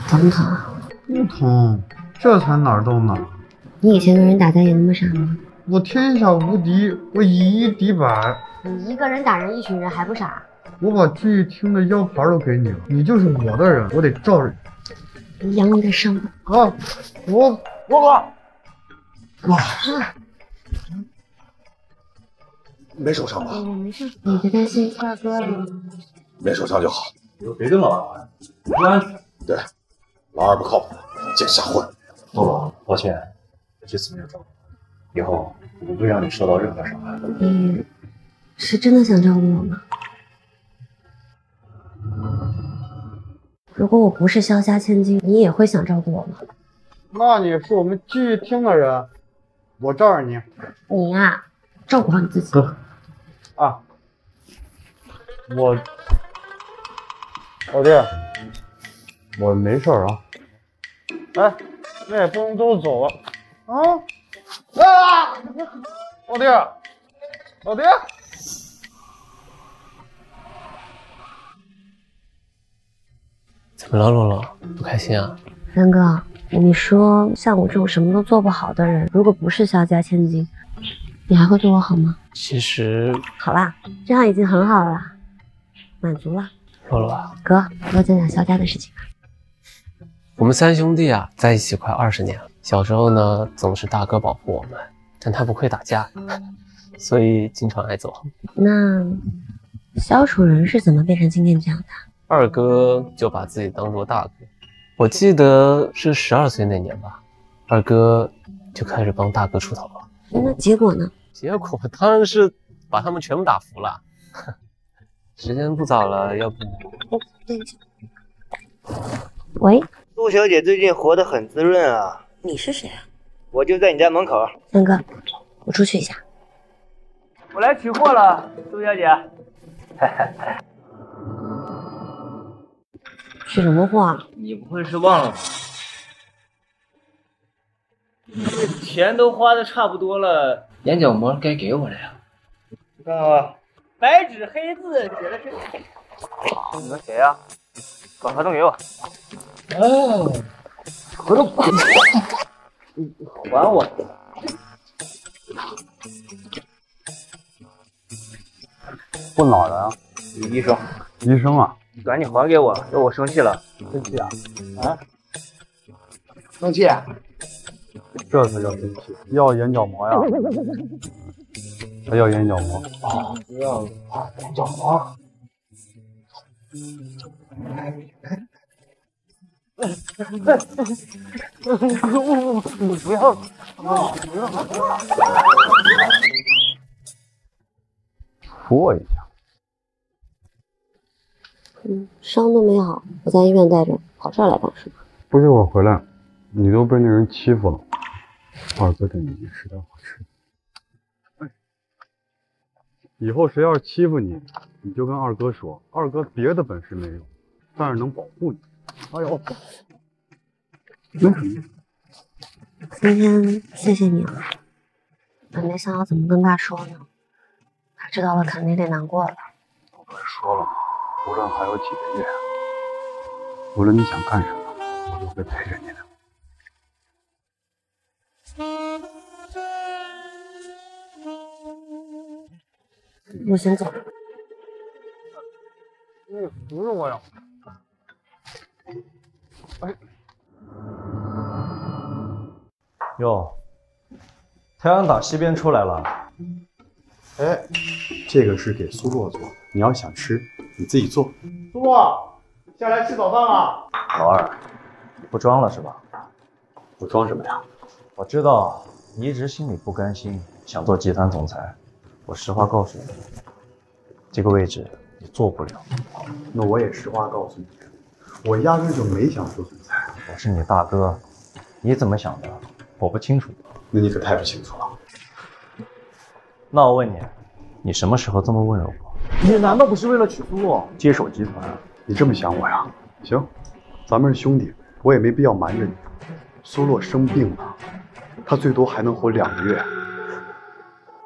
疼不疼？不疼，这才哪儿到哪儿。你以前跟人打架也那么傻吗？我天下无敌，我以一敌百。你一个人打人，一群人还不傻？我把聚义厅的腰牌都给你了，你就是我的人，我得罩着你阳光在上吧。啊！我我哥，哇，没受伤吧？我没事，你别担心，大哥了。没受伤就好。以后别跟老二玩，不安全。对，老二不靠谱，净瞎混。洛洛，抱歉，这次没有照顾你，以后我不会让你受到任何伤害。你是真的想照顾我吗？如果我不是萧家千金，你也会想照顾我吗？那你是我们聚义厅的人，我罩着你。你呀、照顾好你自己。啊，我，老弟，我没事儿啊。哎，那也不能都走了啊！啊，老弟，老弟，怎么了，洛洛？不开心啊？三哥，你说像我这种什么都做不好的人，如果不是萧家千金，你还会对我好吗？其实，好啦，这样已经很好了，满足了。洛洛啊，哥，多讲讲肖家的事情吧。我们三兄弟啊，在一起快二十年了。小时候呢，总是大哥保护我们，但他不会打架，所以经常挨揍。那肖楚人是怎么变成今天这样的？二哥就把自己当做大哥。我记得是十二岁那年吧，二哥就开始帮大哥出头了。那结果呢？结果当然是把他们全部打服了。时间不早了，要不……喂，杜小姐最近活得很滋润啊。你是谁啊？我就在你家门口。三哥，我出去一下。我来取货了，杜小姐。取什么货啊？你不会是忘了吧？这钱都花的差不多了，眼角膜该给我了呀。你看看吧，白纸黑字写的是。你们谁呀、把合同给我。哦，合同你还我。问哪儿的啊？医生，医生啊？你赶紧还给我，要我生气了。生气啊？啊？生气？这才叫生气！要眼角膜呀？还要眼角膜？哦，不要啊，眼角膜。你不要，不要！扶我一下。嗯，伤都没好，我在医院待着，跑这儿来干什么？不一会儿回来，你都被那人欺负了。二哥给你吃点好吃的。哎，以后谁要是欺负你，你就跟二哥说，二哥别的本事没有，但是能保护你。哎呦，没什么。今天谢谢你了，我没想好怎么跟爸说呢，他知道了肯定得难过了。我不是说了吗？无论还有几个月，无论你想干什么，我都会陪着你的。我先走。你扶着我呀！哎，哟，太阳打西边出来了。哎，这个是给苏洛做，你要想吃，你自己做。苏洛，下来吃早饭了。老二，不装了是吧？我装什么呀？我知道你一直心里不甘心，想做集团总裁。我实话告诉你，这个位置你做不了。那我也实话告诉你，我压根就没想做总裁。我是你大哥，你怎么想的，我不清楚。那你可太不清楚了。那我问你，你什么时候这么温柔过？你难道不是为了娶苏洛接手集团？你这么想我呀？行，咱们是兄弟，我也没必要瞒着你。苏洛生病了，他最多还能活两个月。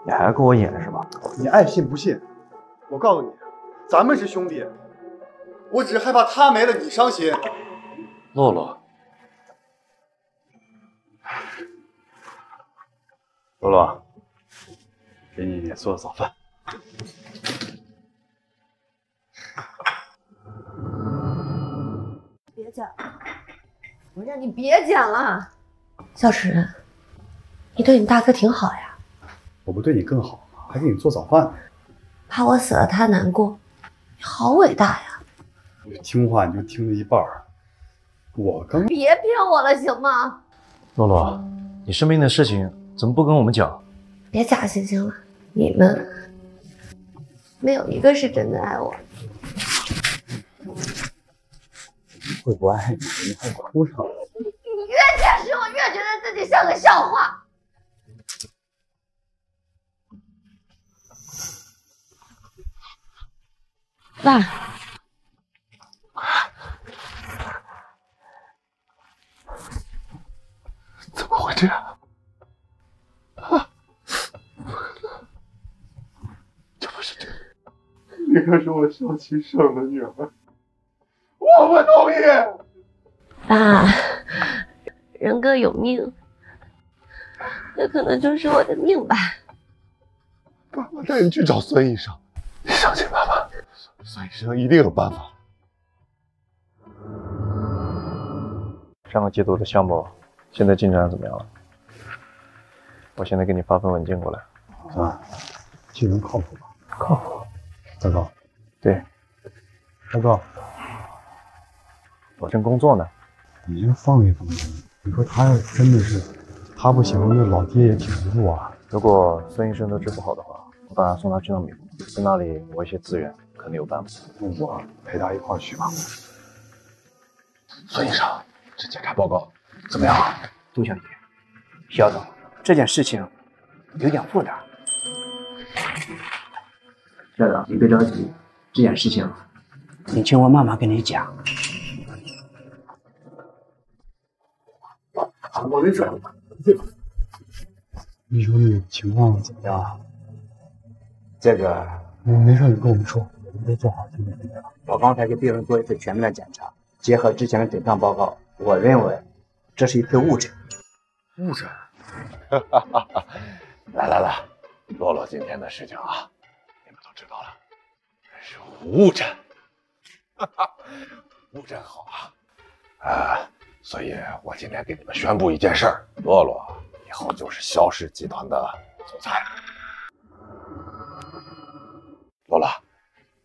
你还跟我演是吧？你爱信不信。我告诉你，咱们是兄弟，我只是害怕他没了你伤心。洛洛，洛洛，给你做早饭。别讲，我让你别讲了。小史，你对你大哥挺好呀，我不对你更好吗？还给你做早饭。怕我死了他难过，你好伟大呀！听话你就听了一半儿。我刚别骗我了，行吗？洛洛，你生病的事情怎么不跟我们讲？别假惺惺了，你们没有一个是真的爱我。会不爱你，你还哭上了。你越解释，我越觉得自己像个笑话。爸，怎么会这样？啊！这不是这个，你可是我萧齐生的女儿，我不同意。爸，人各有命，这可能就是我的命吧。爸爸带你去找孙医生，你相信爸爸，孙医生一定有办法。上个季度的项目现在进展怎么样了？我现在给你发份文件过来。啊，这能靠谱吧？靠谱。大哥，对，大哥，我正工作呢。你先放一放心。你说他要真的是他不行，那老爹也挺不住啊。如果孙医生都治不好的话，我打算送他去趟美国，在那里我一些资源肯定有办法。那我陪他一块儿去吧。孙医生，这检查报告怎么样？杜小姐，肖总，这件事情有点复杂。校长，你别着急，这件事情你听我慢慢跟你讲。我没事你说，你情况怎么样啊？这个你没事，你跟我们说，我们都做好心理准备了。我刚才给病人做一次全面的检查，结合之前的诊断报告，我认为这是一次误诊。误诊？来来来，洛洛今天的事情啊，你们都知道了，是误诊。误诊好啊！啊，所以我今天给你们宣布一件事儿：洛洛以后就是肖氏集团的总裁。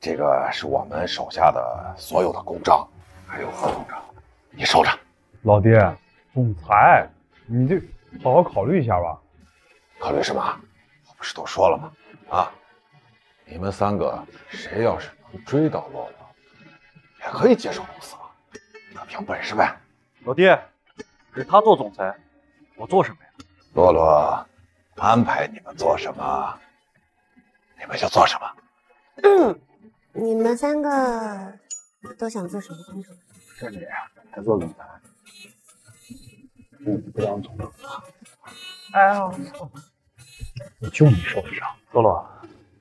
这个是我们手下的所有的公章，还有合同章，你收着。老爹，总裁，你这好好考虑一下吧。考虑什么？我不是都说了吗？啊，你们三个谁要是能追到洛洛，也可以接手公司嘛，那凭本事呗。老爹，给他做总裁，我做什么呀？洛洛安排你们做什么，你们就做什么。嗯，你们三个都想做什么工作？这里还做总裁，我不当总裁。哎呀，我就你受得上。洛洛，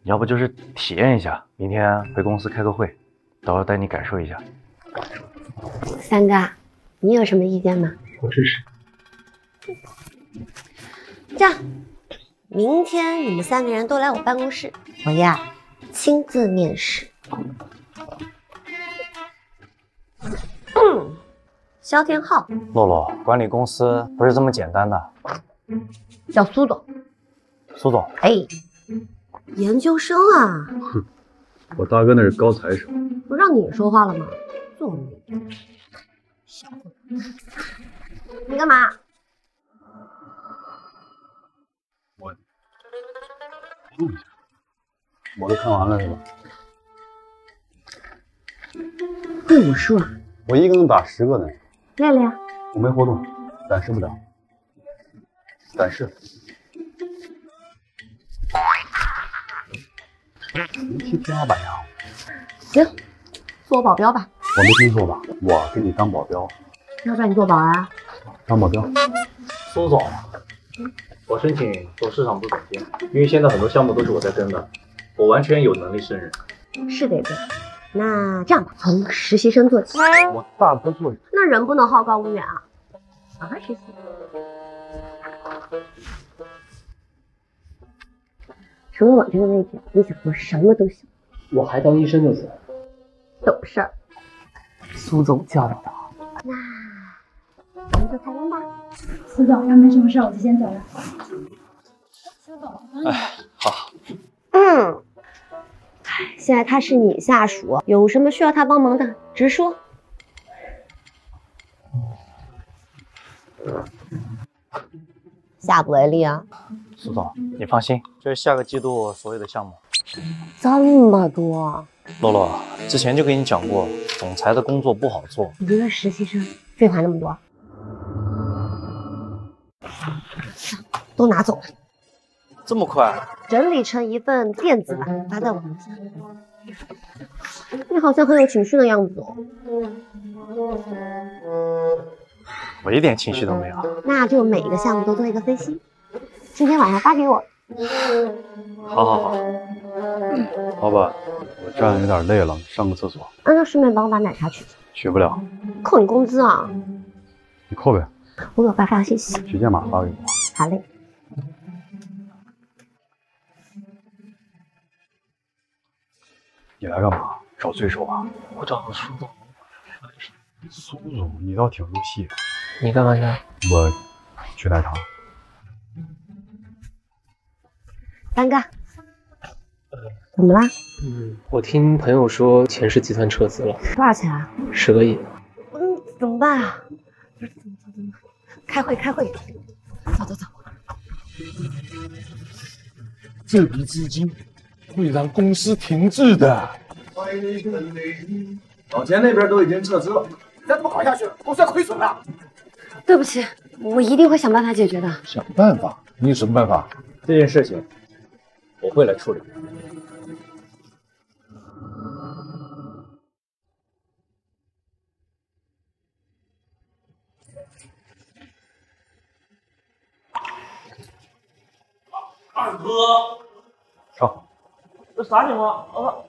你要不就是体验一下，明天回公司开个会，到时候带你感受一下。三哥，你有什么意见吗？我支持。这样，明天你们三个人都来我办公室，我呀亲自面试。嗯，肖天浩，洛洛，管理公司不是这么简单的。叫苏总。苏总，哎，研究生啊，哼，我大哥那是高材生。不让你说话了吗？做你，小子，你干嘛？我录一下。我都看完了是吧？对我说啊，我一个能打十个呢。练练。我没活动，暂时不打。暂时。能踢天花板呀？行，做我保镖吧。我没听错吧？我给你当保镖。要不然你做保安。当保镖。苏总，我申请做市场部总监，因为现在很多项目都是我在跟的，我完全有能力胜任。是得对。那这样吧，从实习生做起。我大哥做。那人不能好高骛远啊，赶快实习。除了我这个位置，你想做什么都行。我还当医生就行。懂事儿。苏总教导的好。那我们就开工吧。苏总，要没什么事，我就先走了。苏总，哎，好。嗯。哎，现在他是你下属，有什么需要他帮忙的，直说。下不为例啊。苏总，你放心，这是下个季度所有的项目。这么多。洛洛，之前就跟你讲过，总裁的工作不好做。你一个实习生，废话那么多，都拿走了。这么快？整理成一份电子版，发在网上。你好像很有情绪的样子哦。我一点情绪都没有。那就每一个项目都做一个分析，今天晚上发给我。好好好。老板，我站着有点累了，上个厕所。啊，那顺便帮我把奶茶取。取不了。扣你工资啊？你扣呗。我给我爸发个信息。取件码发给我。好嘞。你来干嘛？找罪受啊？我找苏总。苏总，你倒挺入戏。你干嘛去？我去奶茶。三哥，怎么了？嗯，我听朋友说钱氏集团撤资了，多少钱啊？十个亿。嗯，怎么办啊？开会，开会。走走走。这笔资金会让公司停滞的。老钱那边都已经撤资了，再这么搞下去，公司要亏损了。对不起，我一定会想办法解决的。想办法？你有什么办法？这件事情我会来处理。二哥，上。这啥情况？我操！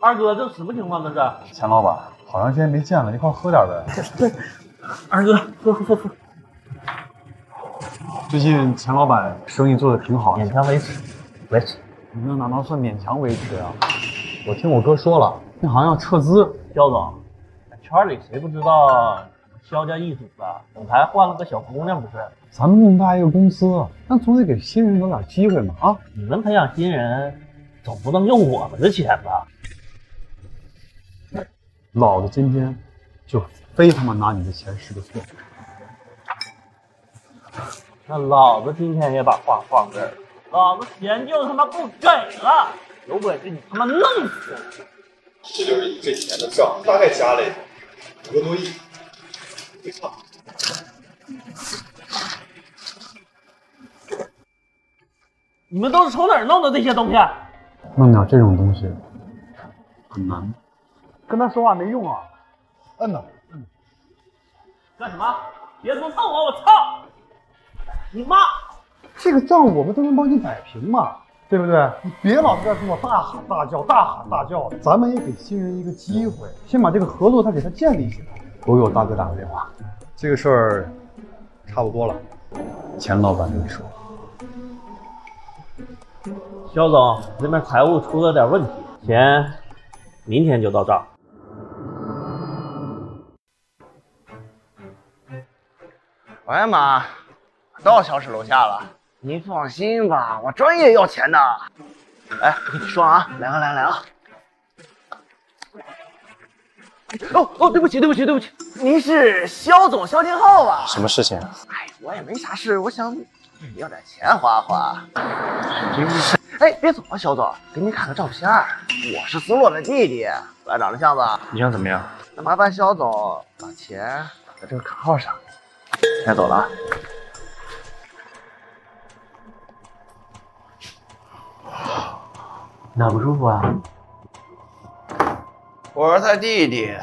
二哥，这什么情况？这是？钱老板，好长时间没见了，一块喝点呗。对，二哥，喝喝喝喝。最近钱老板生意做的挺好，勉强维持，维持。你那哪能算勉强维持啊？我听我哥说了，那好像要撤资。肖总，圈里谁不知道肖家易主啊？总裁换了个小姑娘，不是？咱们那么大一个公司，那总得给新人留点机会嘛啊！你们培养新人，总不能用我们的钱吧？老子今天就非他妈拿你的钱是个错。那老子今天也把话放这儿了，老子钱就他妈不给了，有本事你他妈弄死我！这就是你这几年的账，大概加了五个多亿。你们都是从哪儿弄的这些东西？弄点这种东西很难。跟他说话没用啊！摁呐！干什么？别说蹭我，我操！你妈！这个账我们都能帮你摆平嘛，对不对？你别老在这跟我大喊大叫、大喊大叫的。咱们也给新人一个机会，先把这个合作再给他建立起来。我给我大哥打个电话，这个事儿差不多了，钱老板跟你说。肖总，这边财务出了点问题，钱明天就到账。喂，妈，到小史楼下了。您放心吧，我专业要钱的。哎，我跟你说啊，来啊来啊来啊！哦哦，对不起对不起对不起，您是肖总肖天浩吧？什么事情？哎，我也没啥事，我想要点钱花花。哎，别走啊，肖总，给你看个照片，我是苏洛的弟弟，咱长得像吧？你想怎么样？那麻烦肖总把钱打在这个卡号上。先走了啊。哪不舒服啊？我是他弟弟，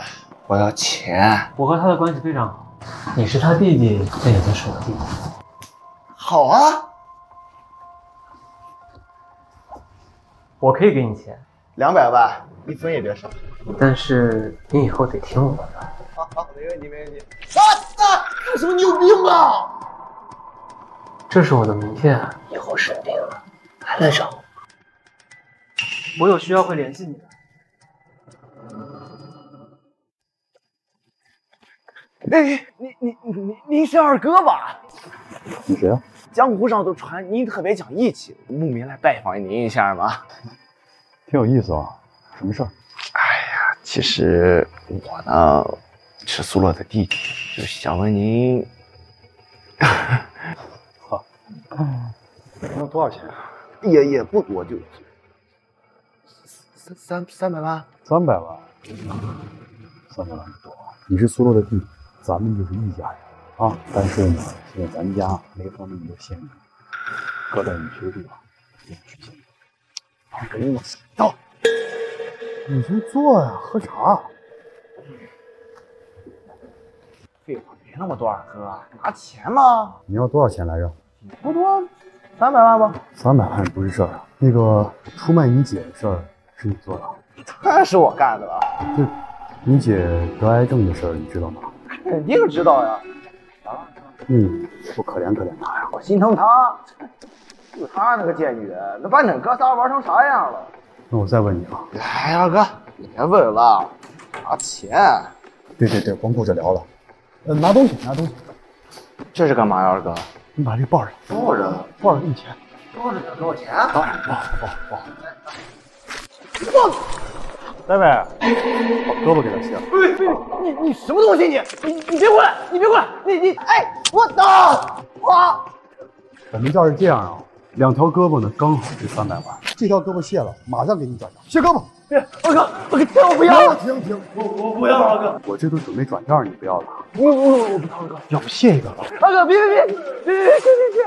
我要钱。我和他的关系非常好，你是他弟弟，那也就是我弟弟。好啊，我可以给你钱，两百万，一分也别少。但是你以后得听我的。好好，没问题没问题。啊啊！干什么？你有病啊！这是我的名片，以后生病了还来找我。我有需要会联系你的。哎，你你你您是二哥吧？你谁啊？江湖上都传您特别讲义气，慕名来拜访您一下嘛。挺有意思啊，什么事儿？哎呀，其实我呢是苏洛的弟弟，就想问您，好，那多少钱啊？也也不多，就三三三百万。三百万，三百万不多。你是苏洛的弟弟，咱们就是一家人啊。但是呢，现在咱家没放那么多现金，搁在你这个地方，也不值钱。好，给你走。你先坐呀，喝茶。废话，别那么多，二哥，拿钱嘛。你要多少钱来着？不多，三百万吧。三百万不是事儿啊。那个出卖你姐的事儿是你做的？当然是我干的了。这你姐得癌症的事儿你知道吗？肯定知道呀。嗯，我可怜可怜他呀。我心疼他，就他那个贱女人，那把恁哥仨玩成啥样了？那我再问你啊，哎，二哥，别问了，拿钱。对对对，光顾着聊了。呃，拿东西，拿东西。这是干嘛呀，二哥？你把这抱着，抱着，抱着给你钱。抱着给我钱？当然，抱抱抱。抱。戴维，把胳膊给他卸了。喂喂，你你什么东西你？你你别过来，你别过来，你你哎，我操！我。本门教是这样啊，两条胳膊呢刚好是三百万，这条胳膊卸了，马上给你转账。卸胳膊。别，二哥，二哥，钱我不要了！停停，我我不要了，二哥。我这都准备转账，你不要了？我我我不要，二哥。要不卸一个吧？二哥，别别别别别别别别！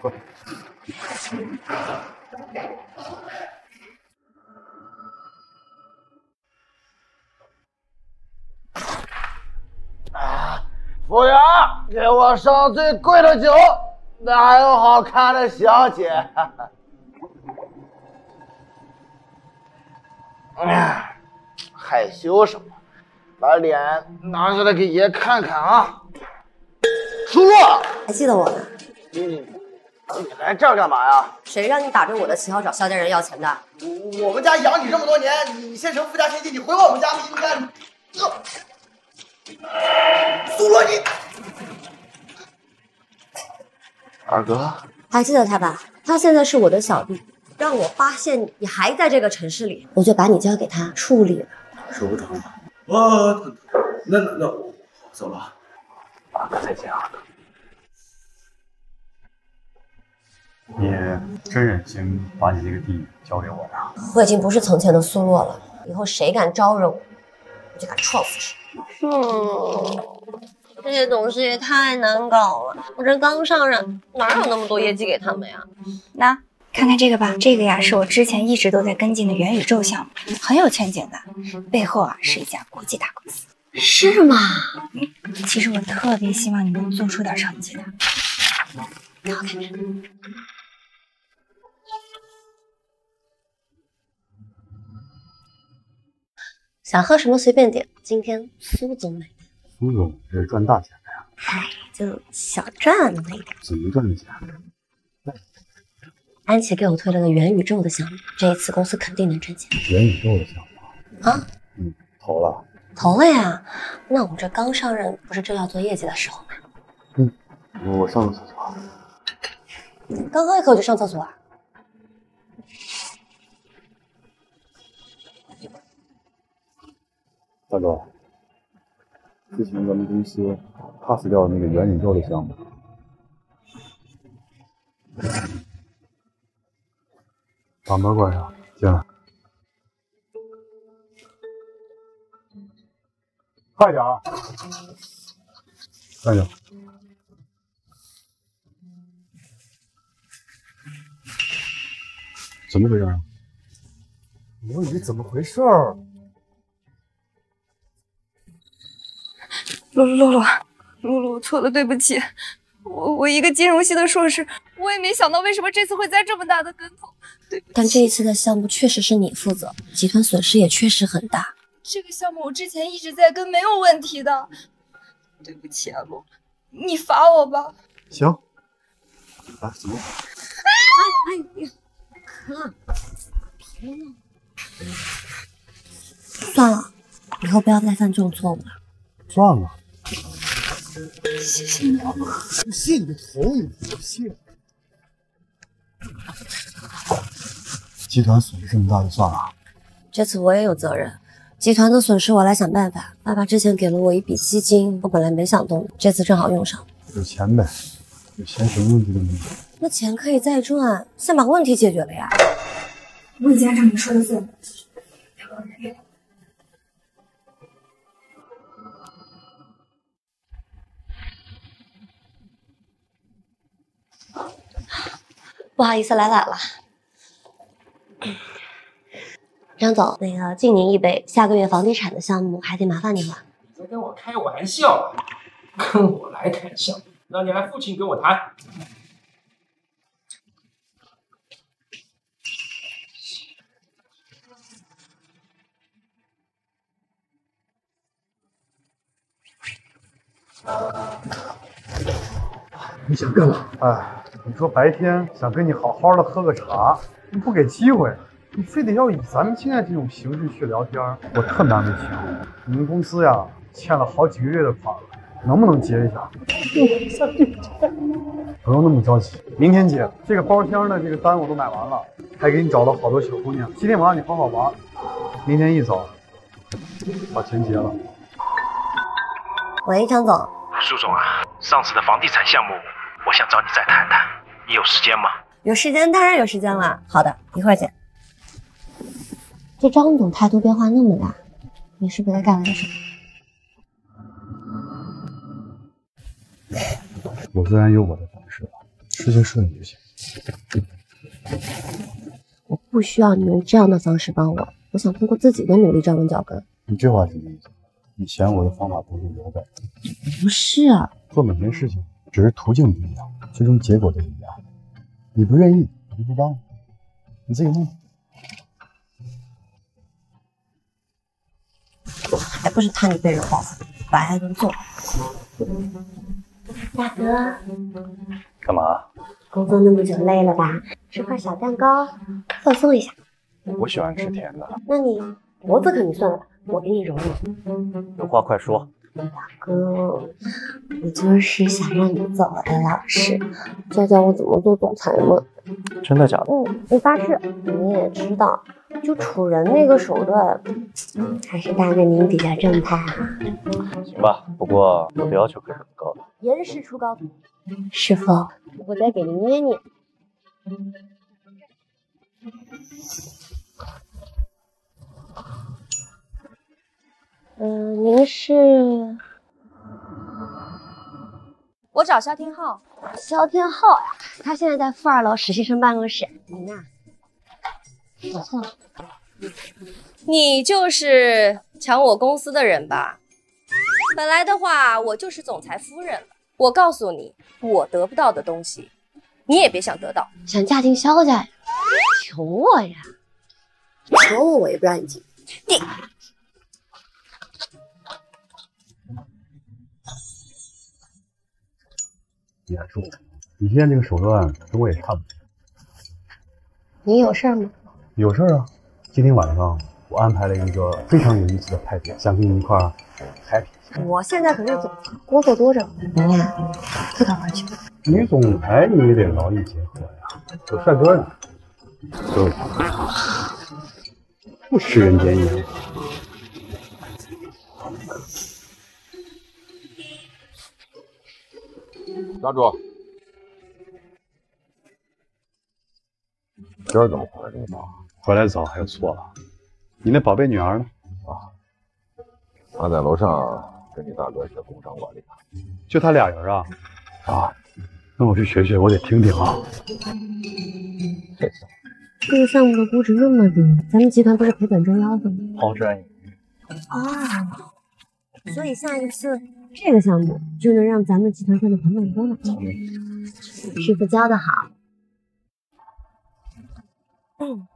快。服务员，给我上最贵的酒，哪有好看的小姐？哎呀，害羞什么？把脸拿出来给爷看看啊！苏洛，还记得我呢？你你你来这儿干嘛呀？谁让你打着我的旗号找萧家人要钱的？我们家养你这么多年，你先成富家千金，你回我们家不应该？苏洛，你二哥，还记得他吧？他现在是我的小弟，让我发现你还在这个城市里，我就把你交给他处理了。手不疼吗？哦，那那那我走了。二哥再见，二哥。你真忍心把你那个弟交给我呀？我已经不是从前的苏洛了，以后谁敢招惹我，我就敢撞死谁。嗯，这些董事也太难搞了，我这刚上任，哪有那么多业绩给他们呀？那看看这个吧，这个呀是我之前一直都在跟进的元宇宙项目，很有前景的，背后啊是一家国际大公司。是吗？其实我特别希望你能做出点成绩的。给我看看。想喝什么随便点，今天苏总买单。苏总这是赚大钱了呀？嗨，就小赚那么一点。怎么赚的钱？安琪给我推了个元宇宙的项目，这一次公司肯定能挣钱。元宇宙的项目啊？嗯，投了。投了呀？那我们这刚上任，不是正要做业绩的时候吗？嗯，我上个厕所。刚喝一口就上厕所啊？大哥，之前咱们公司 pass 掉的那个元宇宙的项目，把门关上，进来。快点儿，站住！怎么回事啊？我以为怎么回事儿？露露露露，露露，我错了，对不起。我我一个金融系的硕士，我也没想到为什么这次会栽这么大的跟头。对不起。但这一次的项目确实是你负责，集团损失也确实很大。这个项目我之前一直在跟，没有问题的。对不起啊，露，你罚我吧。行，来，走。哎哎呀，哥，别闹。算了，以后不要再犯这种错误了。算了。谢谢你，谢你个头，你不谢。集团损失这么大就算了。这次我也有责任，集团的损失我来想办法。爸爸之前给了我一笔基金，我本来没想动，这次正好用上。有钱呗，有钱什么问题都没有。那钱可以再赚，先把问题解决了呀。魏家长，你说的对。不好意思，来晚了。张总，那个敬您一杯，下个月房地产的项目还得麻烦您了。你在跟我开玩笑？跟我来开玩笑，那你来父亲跟我谈。你想干嘛？哎，你说白天想跟你好好的喝个茶，你不给机会，你非得要以咱们现在这种形式去聊天，我特难为情。你们公司呀，欠了好几个月的款了，能不能结一下？不用那么着急，明天结。这个包厢的这个单我都买完了，还给你找了好多小姑娘。今天晚上你好好玩，明天一早把钱结了。喂，张总。苏总啊，上次的房地产项目，我想找你再谈谈，你有时间吗？有时间，当然有时间了。好的，一会儿见。这张总态度变化那么大，你是不是在干了个什么？我自然有我的本事，事情顺利就行。我不需要你用这样的方式帮我，我想通过自己的努力站稳脚跟。你这话什么意思？你嫌我的方法不入流呗？不是啊，做每件事情只是途径不一样，最终结果都一样。你不愿意，我就不帮你，你自己弄。还不是怕你被人报复，把爱人做。大哥，干嘛？工作那么久累了吧？吃块小蛋糕，放松一下。我喜欢吃甜的。那你脖子肯定算了吧，我给你揉揉。有话快说。哥，我就是想让你走的老师，教教我怎么做总裁嘛。真的假的？嗯，我发誓。你也知道，就楚人那个手段，还是大哥您比较正派啊。行吧，不过我的要求可是很高的。严师出高徒，师傅，我再给您捏捏。嗯，您是？我找肖天浩。肖天浩呀，他现在在负二楼实习生办公室。您呢？我错了。你就是抢我公司的人吧？本来的话，我就是总裁夫人了。我告诉你，我得不到的东西，你也别想得到。想嫁进肖家呀？求我呀！求我，我也不让你进。你。你还说，你现在这个手段跟我也差不多。你有事吗？有事啊，今天晚上我安排了一个非常有意思的派对，想跟你一块儿 happy 一下。我现在可是总裁，工作多着。您呀，快赶快去吧。女总裁你也得劳逸结合呀，有帅哥呢。哥，不食人间烟火。站住！今儿怎么回来这么早？回来早还有错了？你那宝贝女儿呢？啊，她在楼上跟你大哥学工商管理呢。就他俩人啊？啊，那我去学学，我得听听啊。这个项目的估值那么低，咱们集团不是赔本赚吆喝吗？抛砖引玉。哦，所以下一次这个项目就能让咱们集团赚的盆满钵满。聪明。师傅教的好。嗯。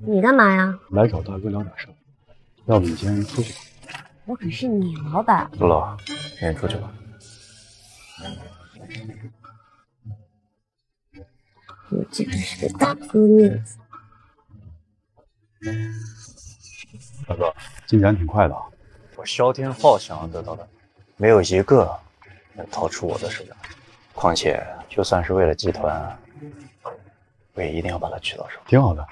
你干嘛呀？来找大哥聊点事儿，要不你先出去吧。我可是你老板。露露，你出去吧。我这个是给大哥面子。大哥，进展挺快的啊。我萧天浩想要得到的，没有一个能逃出我的手掌。况且，就算是为了集团，我也一定要把他取到手。挺好的，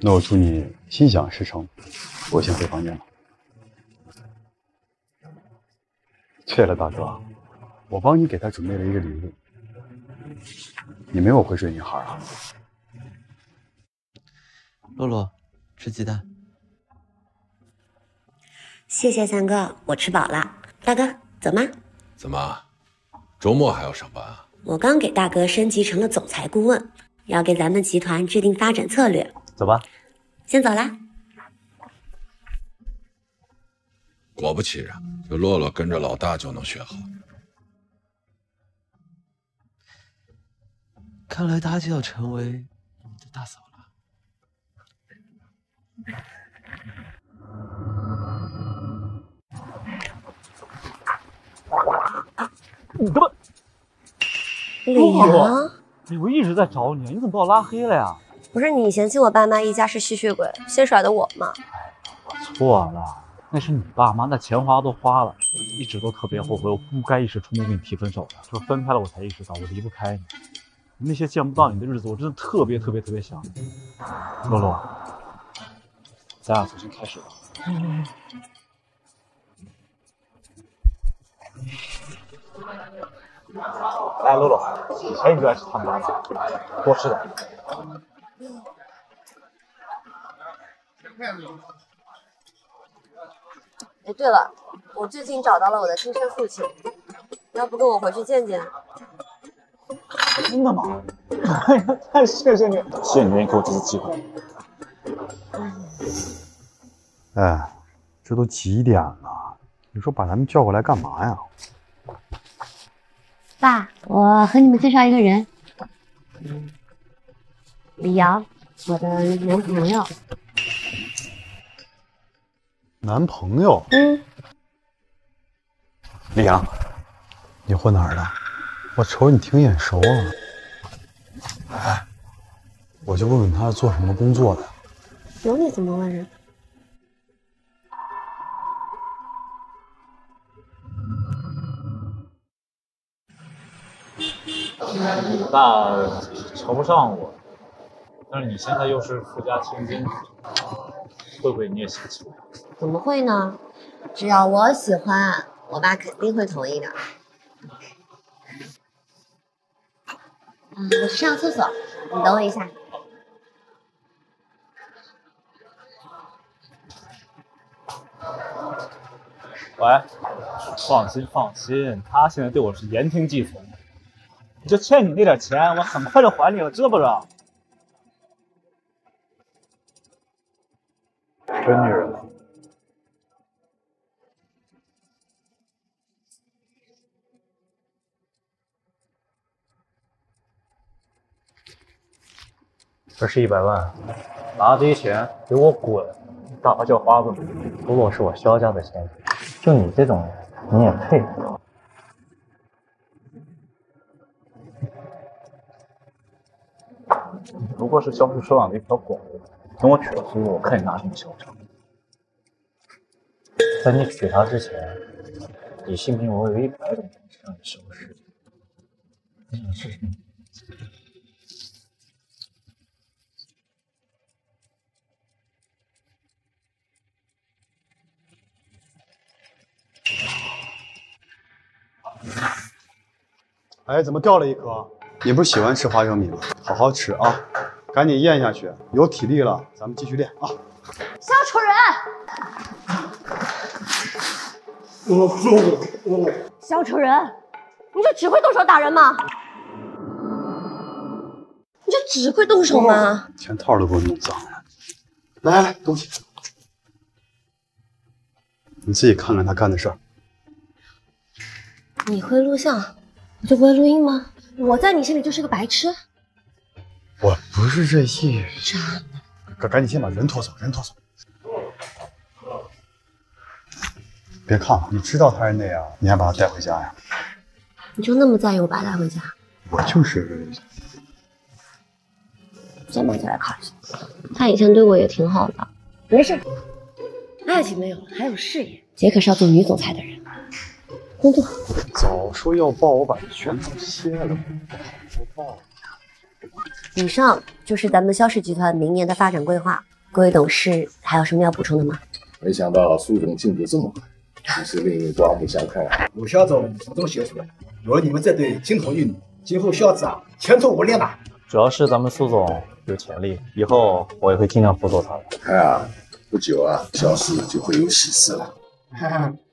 那我祝你心想事成。我先回房间 了。对了，大哥，我帮你给他准备了一个礼物。你没有会追女孩啊？洛洛，吃鸡蛋。谢谢三哥，我吃饱了。大哥，走吗？怎么，周末还要上班啊？我刚给大哥升级成了总裁顾问，要给咱们集团制定发展策略。走吧。先走啦。果不其然，这洛洛跟着老大就能学好。看来他就要成为我们的大嫂了。你他妈！李阳，我一直在找你，你怎么把我拉黑了呀？不是你嫌弃我爸妈一家是吸血鬼，先甩的我吗？我错了，那是你爸妈，那钱花都花了，一直都特别后悔，我不该一时冲动跟你提分手的，就是分开了我才意识到我离不开你。那些见不到你的日子，我真的特别特别特别想你。洛洛，咱俩重新开始吧。来，露露，以前你就爱吃汤包子，多吃点。哎，对了，我最近找到了我的亲生父亲，要不跟我回去见见？真的吗？哎呀，太谢谢你，谢谢你愿意给我这次机会。哎，这都几点了？你说把咱们叫过来干嘛呀？爸，我和你们介绍一个人，李阳，我的男朋友。男朋友？嗯，李阳，你混哪儿的？我瞅你挺眼熟啊。哎，我就问问他做什么工作的。有你怎么问人？你爸瞧不上我，但是你现在又是富家千金，会不会你也嫌弃我？怎么会呢？只要我喜欢，我爸肯定会同意的。嗯，我去上厕所，你等我一下。喂，放心放心，他现在对我是言听计从的。就欠你那点钱，我很快就还你了，知不知道？真女人。这是一百万，拿这些钱给我滚！大花叫花子，不过是我萧家的钱，就你这种人，你也配？不过是销售收养的一条狗，等我娶了苏露，我看你拿什么嚣张。在你娶她之前，你信不信我有一百种方式让你消失？你想试试？哎，怎么掉了一颗？你不是喜欢吃花生米吗？好好吃啊，赶紧咽下去。有体力了，咱们继续练啊。小丑人，小丑人，你就只会动手打人吗？你就只会动手吗？钱套都给我弄脏了。来来来，东西，你自己看看他干的事儿。你会录像，我就不会录音吗？我在你心里就是个白痴。我不是这意思。渣男，赶赶紧先把人拖走，人拖走。别看了，你知道他是那样，你还把他带回家呀？你就那么在意我把他带回家？我就是。再忙起来看一下，他以前对我也挺好的。没事，爱情没有了，还有事业。杰可是要做女总裁的人。工作。早说要报，我把这拳头歇了。不抱。以上就是咱们肖氏集团明年的发展规划。各位董事还有什么要补充的吗？没想到苏总进步这么快，真是令人刮目相看。啊！有肖总主动协助了，有了你们这对金童玉女，今后肖子啊前途无量啊！主要是咱们苏总有潜力，以后我也会尽量辅佐他的。看啊，不久啊，肖氏就会有喜事了。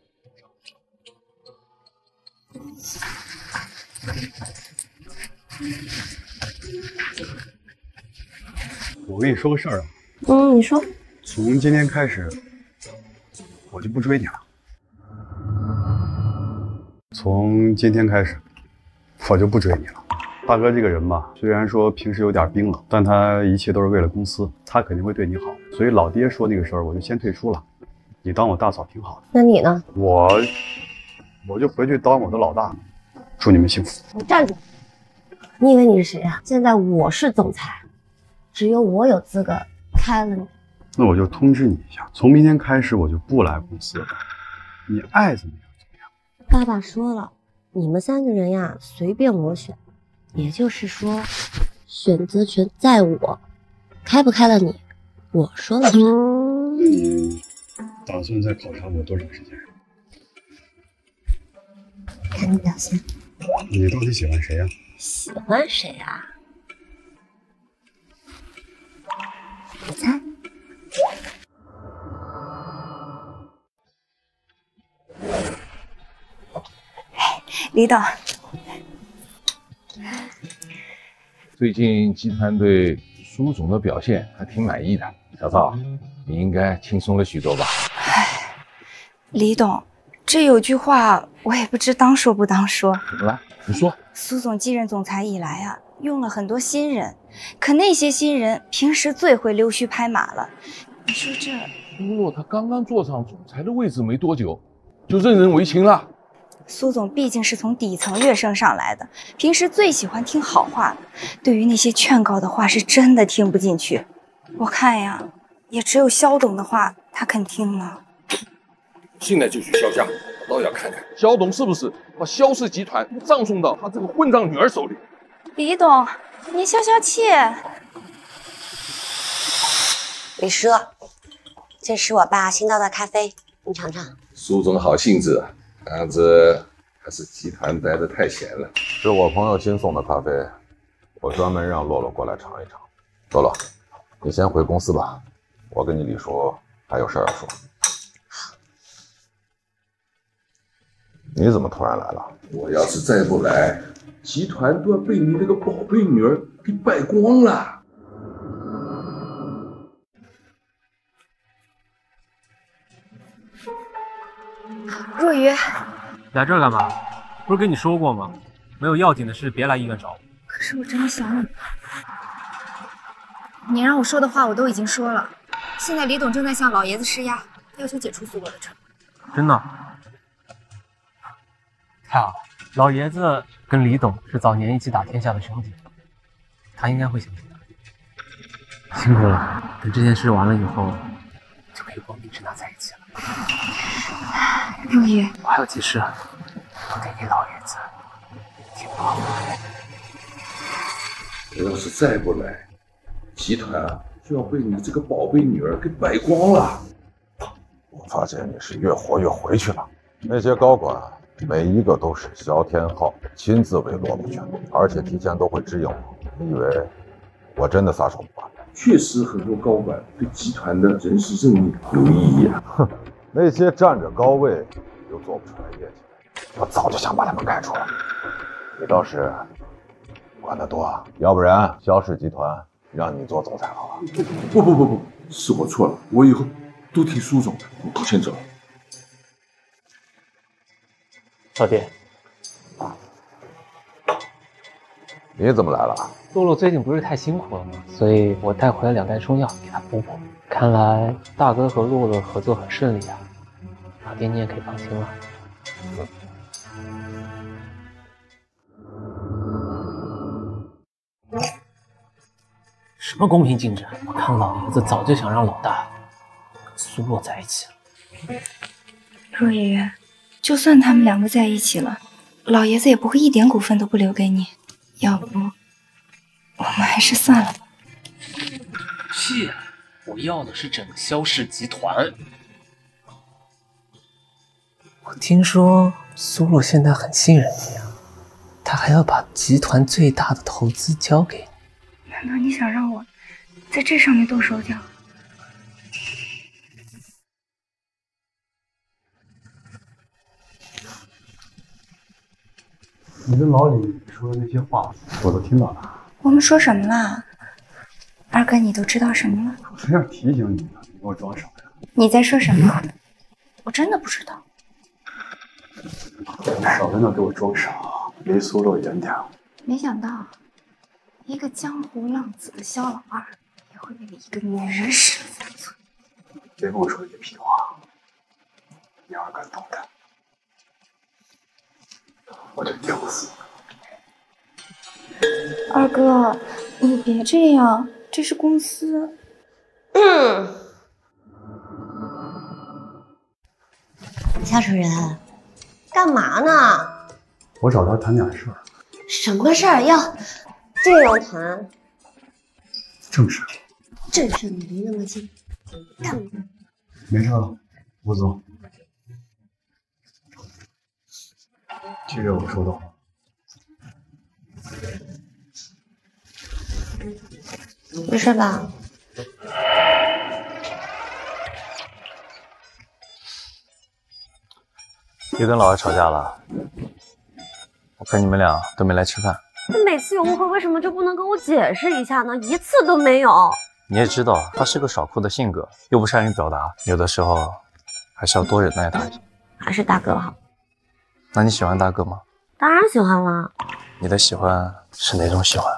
我跟你说个事儿啊。嗯，你说。从今天开始，我就不追你了。从今天开始，我就不追你了。大哥这个人吧，虽然说平时有点冰冷，但他一切都是为了公司，他肯定会对你好。所以老爹说那个事儿，我就先退出了。你当我大嫂挺好的。那你呢？我，我就回去当我的老大。祝你们幸福。你站住！你以为你是谁呀？现在我是总裁，只有我有资格开了你。那我就通知你一下，从明天开始我就不来公司了。你爱怎么样怎么样。爸爸说了，你们三个人呀，随便我选。也就是说，选择权在我，开不开了你，我说了 算。你打算再考察我多长时间？看你表现。你到底喜欢谁呀、喜欢谁啊？你猜。李董，最近集团对苏总的表现还挺满意的，小赵，你应该轻松了许多吧？哎李董，这有句话我也不知当说不当说。怎么了？你说。苏总继任总裁以来啊，用了很多新人，可那些新人平时最会溜须拍马了。你说这苏洛他刚刚坐上总裁的位置没多久，就任人唯亲了。苏总毕竟是从底层跃升上来的，平时最喜欢听好话，对于那些劝告的话是真的听不进去。我看呀，也只有肖董的话他肯听了。现在就去肖家，我倒要看看肖董是不是把肖氏集团葬送到他这个混账女儿手里。李董，您消消气。李叔，这是我爸新倒的咖啡，你尝尝。苏总好性子，看样子还是集团待的太闲了。是我朋友新送的咖啡，我专门让洛洛过来尝一尝。洛洛，你先回公司吧，我跟你李叔还有事要说。你怎么突然来了？我要是再不来，集团都要被你那个宝贝女儿给败光了。若愚，来这儿干嘛？不是跟你说过吗？没有要紧的事，别来医院找我。可是我真的想你。你让我说的话我都已经说了。现在李董正在向老爷子施压，要求解除苏洛的承诺。真的？太好了，老爷子跟李董是早年一起打天下的兄弟，他应该会相信的。辛苦了，等这件事完了以后，就可以光明正大在一起了。若愚，我还有急事，我得给老爷子听话。我要是再不来，集团啊就要被你这个宝贝女儿给败光了。我发现你是越活越回去了。那些高管每一个都是萧天昊亲自为洛洛选，而且提前都会指引我。你以为我真的撒手不管？确实，很多高管对集团的人事任命有异议啊。哼，那些站着高位又做不出来业绩，我早就想把他们开除了。你倒是管得多，要不然萧氏集团让你做总裁好了。不不不不，是我错了，我以后都听苏总的。我抱歉走了。老爹，你怎么来了？洛洛最近不是太辛苦了吗？所以我带回来两袋中药给她补补。看来大哥和洛洛合作很顺利啊，老爹你也可以放心了。什么公平竞争？我看老爷子早就想让老大跟苏洛在一起了。若愚，就算他们两个在一起了，老爷子也不会一点股份都不留给你。要不，我们还是算了吧。屁！我要的是整个萧氏集团。我听说苏洛现在很信任你啊，他还要把集团最大的投资交给你。难道你想让我在这上面动手脚？你跟老李说的那些话，我都听到了。我们说什么了？二哥，你都知道什么了？谁让提醒你呢？你给我装傻呀！你在说什么？我真的不知道。少在那给我装傻，离苏洛远点。没想到，一个江湖浪子的肖老二，也会为了一个女人舍了三寸。别跟我说这些屁话，你要是敢动他，我就屌死二哥，你别这样，这是公司。嗯，夏主任，干嘛呢？我找他谈点事儿，什么事儿要这样谈？正事。正事你离那么近，干嘛？没事了，吴总。记着我说的话。没事吧？又跟老二吵架了，我看你们俩都没来吃饭。那每次有误会，为什么就不能跟我解释一下呢？一次都没有。你也知道他是个耍酷的性格，又不善于表达，有的时候还是要多忍耐他一下。还是大哥好。那你喜欢大哥吗？当然喜欢了。你的喜欢是哪种喜欢？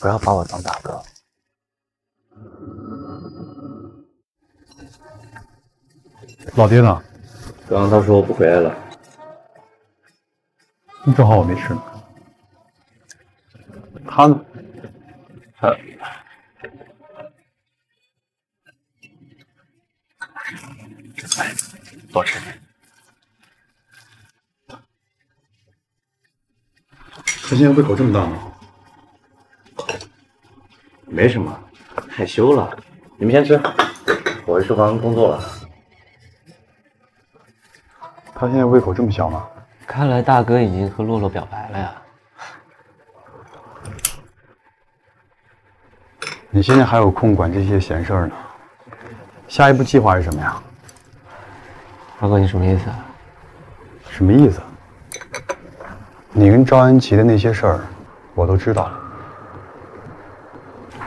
不要把我当大哥。老爹呢？刚刚他说不回来了。正好我没事呢。他呢？他哎，多吃点。他现在胃口这么大吗？没什么，害羞了。你们先吃，我去厨房工作了。他现在胃口这么小吗？看来大哥已经和洛洛表白了呀。你现在还有空管这些闲事儿呢？下一步计划是什么呀？大哥，你什么意思啊？什么意思？你跟赵安琪的那些事儿，我都知道了。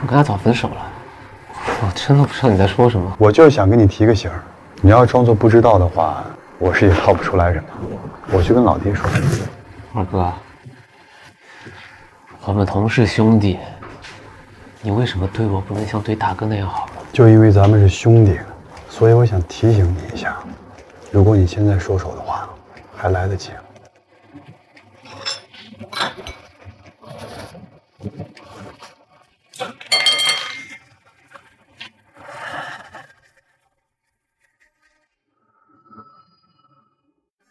我跟他早分手了，我真的不知道你在说什么。我就是想跟你提个醒儿，你要装作不知道的话，我是也套不出来什么。我去跟老爹说。二哥，我们同是兄弟，你为什么对我不能像对大哥那样好？就因为咱们是兄弟，所以我想提醒你一下，如果你现在收手的话，还来得及。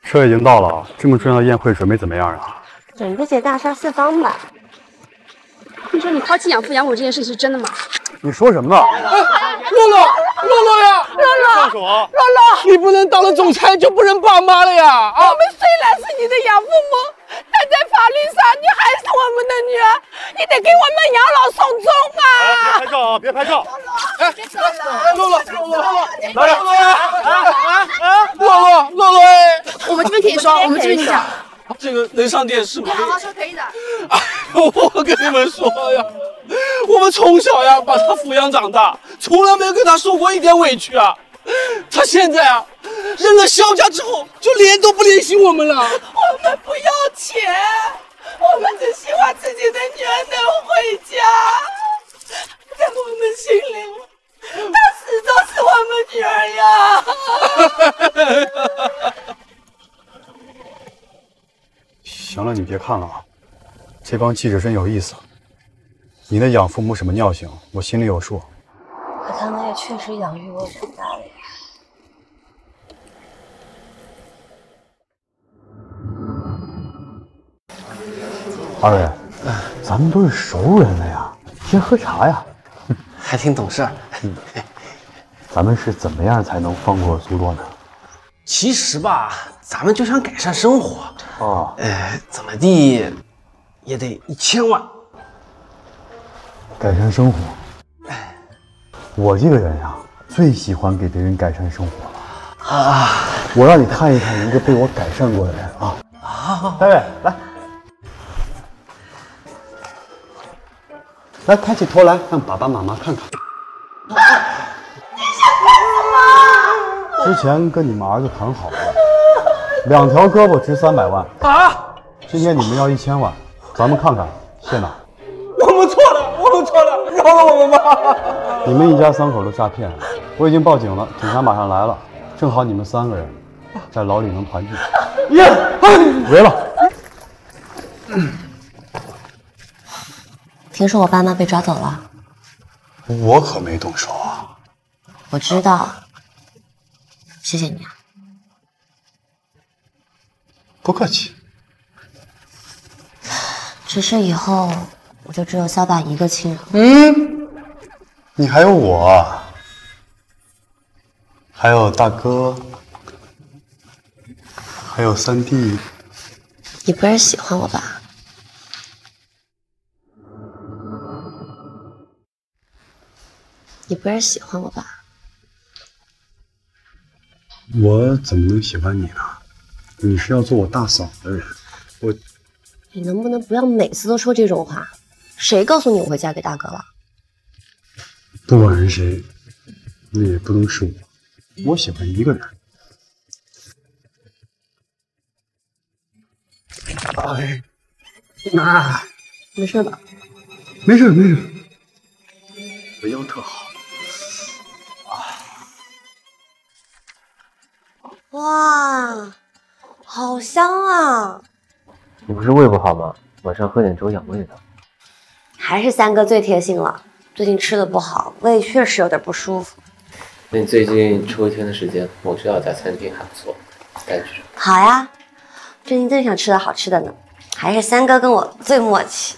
车已经到了，这么重要的宴会准备怎么样啊？准备些大杀四方吧。听说你抛弃养父养母这件事是真的吗？你说什么呢？洛洛，洛洛呀，洛洛放手啊！洛洛，你不能当了总裁就不认爸妈了呀！啊！我们虽然是你的养父母，但在法律上你还是我们的女儿，你得给我们养老送终啊！别拍照啊！别拍照！哎，洛洛，洛洛，洛洛，洛洛！洛洛，洛洛，哎，我们这边可以说，我们这边讲。这个能上电视吗？好好说，可以的。我跟你们说呀，我们从小呀把他抚养长大，从来没有跟他受过一点委屈啊。他现在啊，认了萧家之后，就联都不联系我们了。我们不要钱，我们只希望自己的女儿能回家。在我们心里，她始终是我们女儿呀。行了，你别看了啊！这帮记者真有意思。你的养父母什么尿性，我心里有数。可他们也确实养育我长大了呀。二位，咱们都是熟人了呀，先喝茶呀。还挺懂事。嗯，咱们是怎么样才能放过苏洛呢？其实吧，咱们就想改善生活。哦，哎，怎么地也得一千万。改善生活。哎我这个人呀，最喜欢给别人改善生活了。啊！我让你看一看一个被我改善过的人啊！啊！大卫来，来抬起头来，让爸爸妈妈看看。你想干什么？之前跟你们儿子谈好了，两条胳膊值三百万啊！今天你们要一千万，咱们看看谢哪？我们错了，我们错了，饶了我们吧！你们一家三口都诈骗，我已经报警了，警察马上来了，正好你们三个人在牢里能团聚。耶！围了。听说我爸妈被抓走了，我可没动手啊！我知道。谢谢你啊。不客气。只是以后我就只有肖大一个亲人。嗯，你还有我，还有大哥，还有三弟。你不是喜欢我吧？你不是喜欢我吧？我怎么能喜欢你呢？你是要做我大嫂的人，我你能不能不要每次都说这种话？谁告诉你我会嫁给大哥了？不管是谁，那也不能是我。我喜欢一个人。哎，那没事吧？没事没事，我腰特好。哇，好香啊！你不是胃不好吗？晚上喝点粥养胃的。还是三哥最贴心了。最近吃的不好，胃确实有点不舒服。那你最近抽一天的时间，我知道一家餐厅还不错，带你去。好呀，最近正想吃点好吃的呢。还是三哥跟我最默契。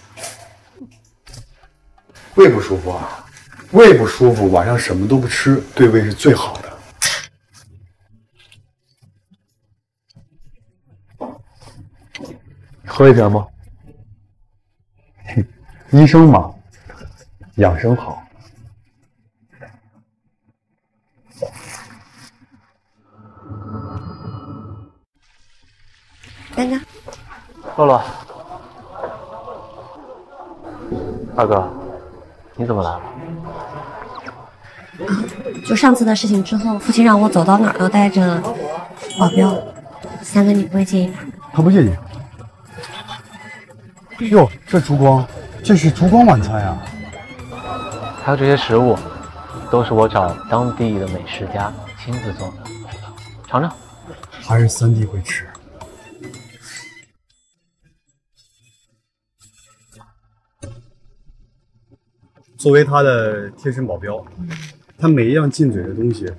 胃不舒服啊？胃不舒服，晚上什么都不吃，对胃是最好的。喝一瓶吗？医生嘛，养生好。三哥，洛洛，二哥，你怎么来了？就上次的事情之后，父亲让我走到哪儿都带着保镖。三哥，你不会介意吧？他不介意。哟，这烛光，这是烛光晚餐呀！还有这些食物，都是我找当地的美食家亲自做的，尝尝。还是三弟会吃。作为他的贴身保镖，他每一样进嘴的东西，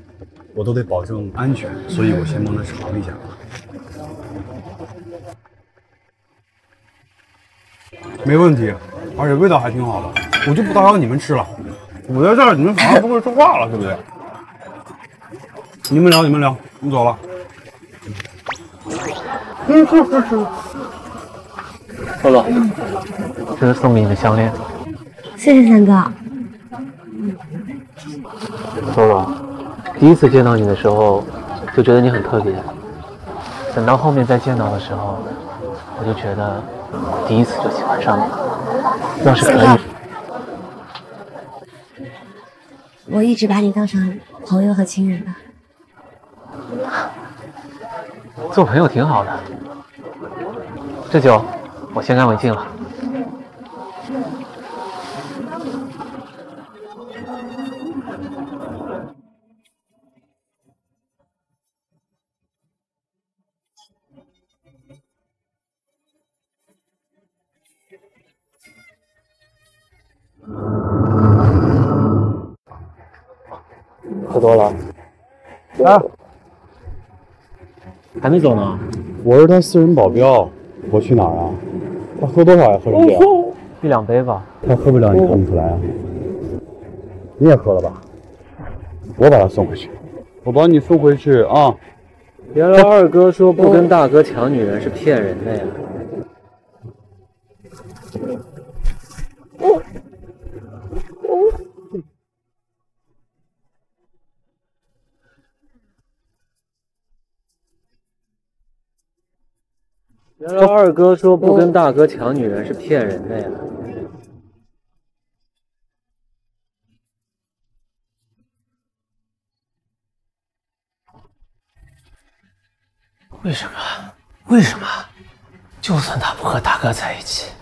我都得保证安全，所以我先帮他尝一下。没问题，而且味道还挺好的，我就不打扰你们吃了。我在这儿，你们反而不会说话了，对不对？你们聊，你们聊，我走了。嗯，是是是。洛洛，这是送给你的项链。谢谢三哥。洛洛，第一次见到你的时候，就觉得你很特别。等到后面再见到的时候，我就觉得第一次就喜欢上你了。要是可以，我一直把你当成朋友和亲人吧。做朋友挺好的。这酒我先干为敬了。喝多了？啊，还没走呢？我是他私人保镖，我去哪儿啊？他喝多少呀？喝成这样？一两杯吧。他喝不了，你看不出来啊？你也喝了吧？我把他送回去，我把你送回去啊！原来二哥说不跟大哥抢女人是骗人的呀。原来二哥说不跟大哥抢女人是骗人的呀。为什么？为什么？就算他不和大哥在一起，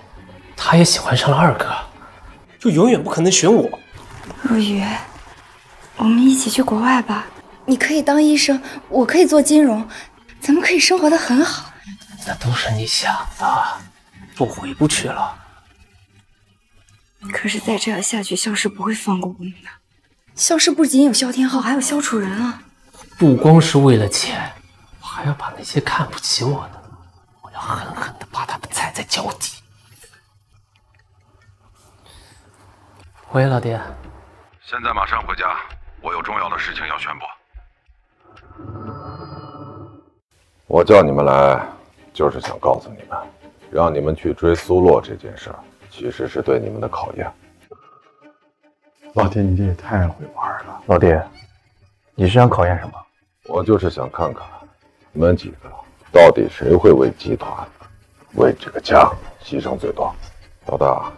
他也喜欢上了二哥，就永远不可能选我。若雨，我们一起去国外吧。你可以当医生，我可以做金融，咱们可以生活的很好。那都是你想的，我回不去了。可是再这样下去，萧氏不会放过我们的。萧氏不仅有萧天昊，还有萧楚人啊！不光是为了钱，我还要把那些看不起我的，我要狠狠的把他们踩在脚底。喂，老爹。现在马上回家，我有重要的事情要宣布。我叫你们来，就是想告诉你们，让你们去追苏洛这件事儿，其实是对你们的考验。老爹，你这也太会玩了。老爹，你是想考验什么？我就是想看看你们几个到底谁会为集团、为这个家牺牲最多。老大，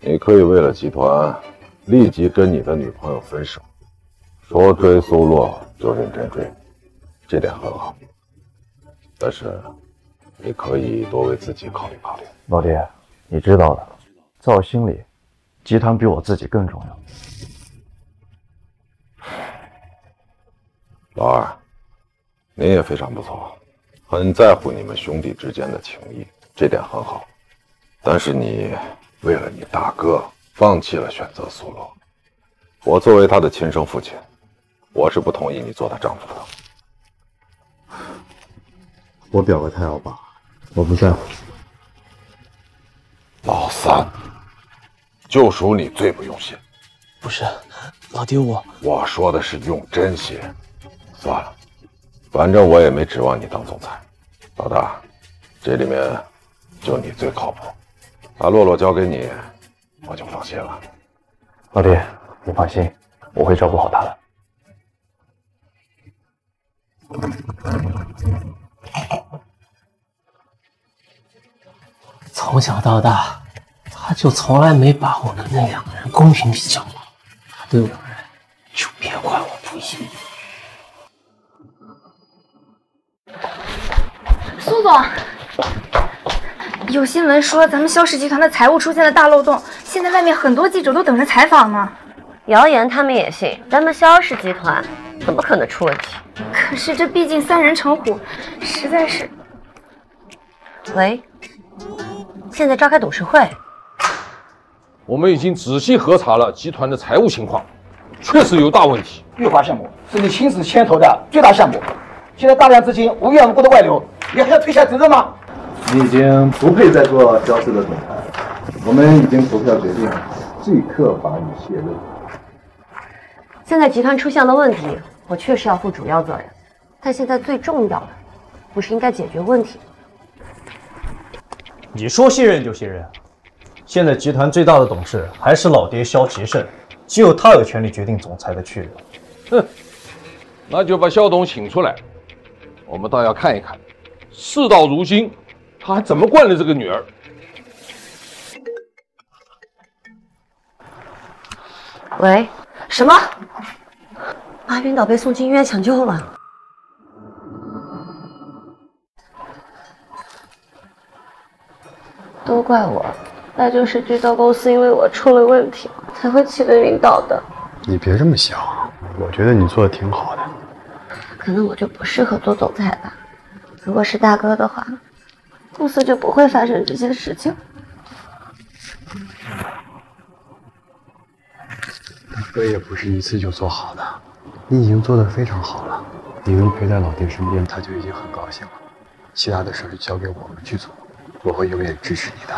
你可以为了集团立即跟你的女朋友分手，说追苏洛就认真追，这点很好。但是你可以多为自己考虑考虑。老爹，你知道的，在我心里，集团比我自己更重要。老二，你也非常不错，很在乎你们兄弟之间的情谊，这点很好。但是你为了你大哥，放弃了选择苏洛。我作为他的亲生父亲，我是不同意你做他丈夫的。我表个态好吧，我不在乎。老三，就属你最不用心。不是，老爹我我说的是用真心。算了，反正我也没指望你当总裁。老大，这里面就你最靠谱，把洛洛交给你，我就放心了。老爹，你放心，我会照顾好她的。从小到大，他就从来没把我们那两个人公平比较过。他对我的人，就别怪我不义。苏总，有新闻说咱们肖氏集团的财务出现了大漏洞，现在外面很多记者都等着采访呢。谣言他们也信，咱们肖氏集团怎么可能出问题？可是这毕竟三人成虎，实在是……喂，现在召开董事会，我们已经仔细核查了集团的财务情况，确实有大问题。玉华项目是你亲自牵头的最大项目，现在大量资金无缘无故的外流，你还要推卸责任吗？你已经不配再做肖氏的总裁，我们已经投票决定，即刻把你卸任。现在集团出现了问题，我确实要负主要责任。但现在最重要的，不是应该解决问题？你说信任就信任，现在集团最大的董事还是老爹萧吉胜，只有他有权利决定总裁的去留。哼，那就把肖董请出来，我们倒要看一看，事到如今，他还怎么惯着这个女儿。喂，什么？妈晕倒被送进医院抢救了。都怪我，那就是制造公司因为我出了问题才会气得晕倒的。你别这么想，我觉得你做的挺好的。可能我就不适合做总裁吧。如果是大哥的话，公司就不会发生这些事情。大哥也不是一次就做好的，你已经做的非常好了。你能陪在老爹身边，他就已经很高兴了。其他的事就交给我们去做，我会永远支持你的。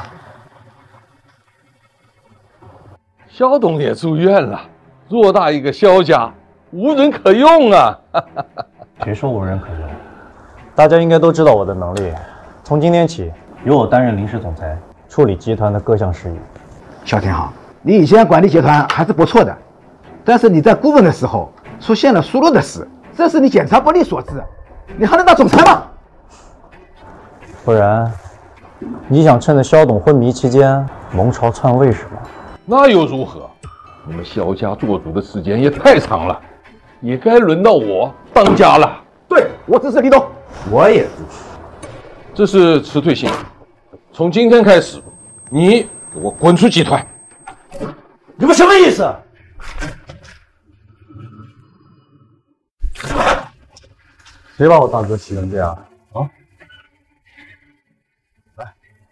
肖董也住院了，偌大一个肖家，无人可用啊！谁说无人可用？大家应该都知道我的能力。从今天起，由我担任临时总裁，处理集团的各项事宜。肖天豪，你以前管理集团还是不错的，但是你在顾问的时候出现了疏漏的事，这是你检查不力所致，你还能当总裁吗？不然，你想趁着肖董昏迷期间谋朝篡位是吗？那又如何？你们肖家做主的时间也太长了，也该轮到我当家了。对，我支持李董，我也支持。这是辞退信，从今天开始，你给我滚出集团！你们什么意思？谁把我大哥气成这样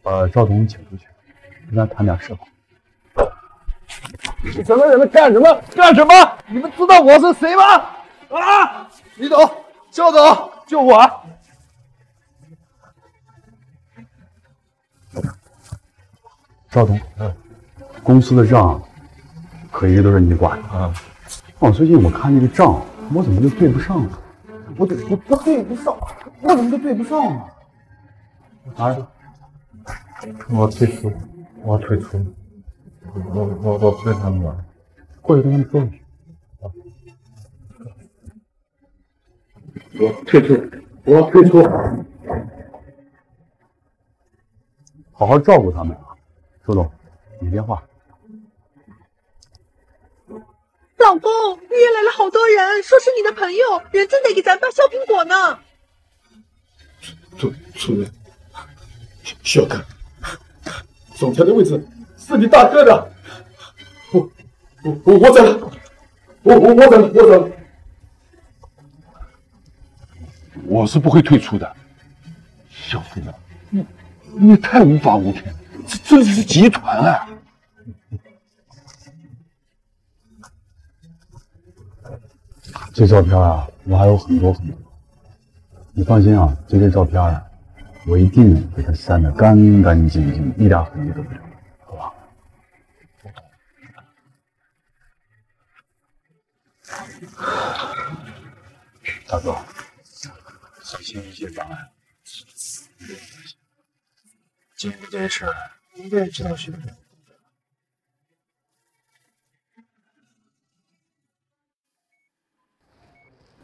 把赵总请出去，跟他谈点事吧。你什么人？干什么？干什么？你们知道我是谁吗？啊！李总，肖总，救我！赵总，嗯，公司的账可一直都是你管的啊。哦，最近我看那个账，我怎么就对不上了？我怎我我对不上，我怎么就对不上啊？拿着，我退出，我退出，我我我不跟他们玩，过去跟他们说一句。我退出，我退出。好好照顾他们啊，周总，你电话。老公，医院来了好多人，说是你的朋友，人正在给咱爸削苹果呢。主主任，小哥，总裁的位置是你大哥的，我我我我走了，我我我走了，我走了，我是不会退出的。小飞啊，你你太无法无天，这这是集团啊！这照片啊，我还有很多很多。你放心啊，这些照片啊，我一定给它删得干干净净，一点痕迹都不留，好吧？大哥，小心一些障碍。今天这件事，你也知道是。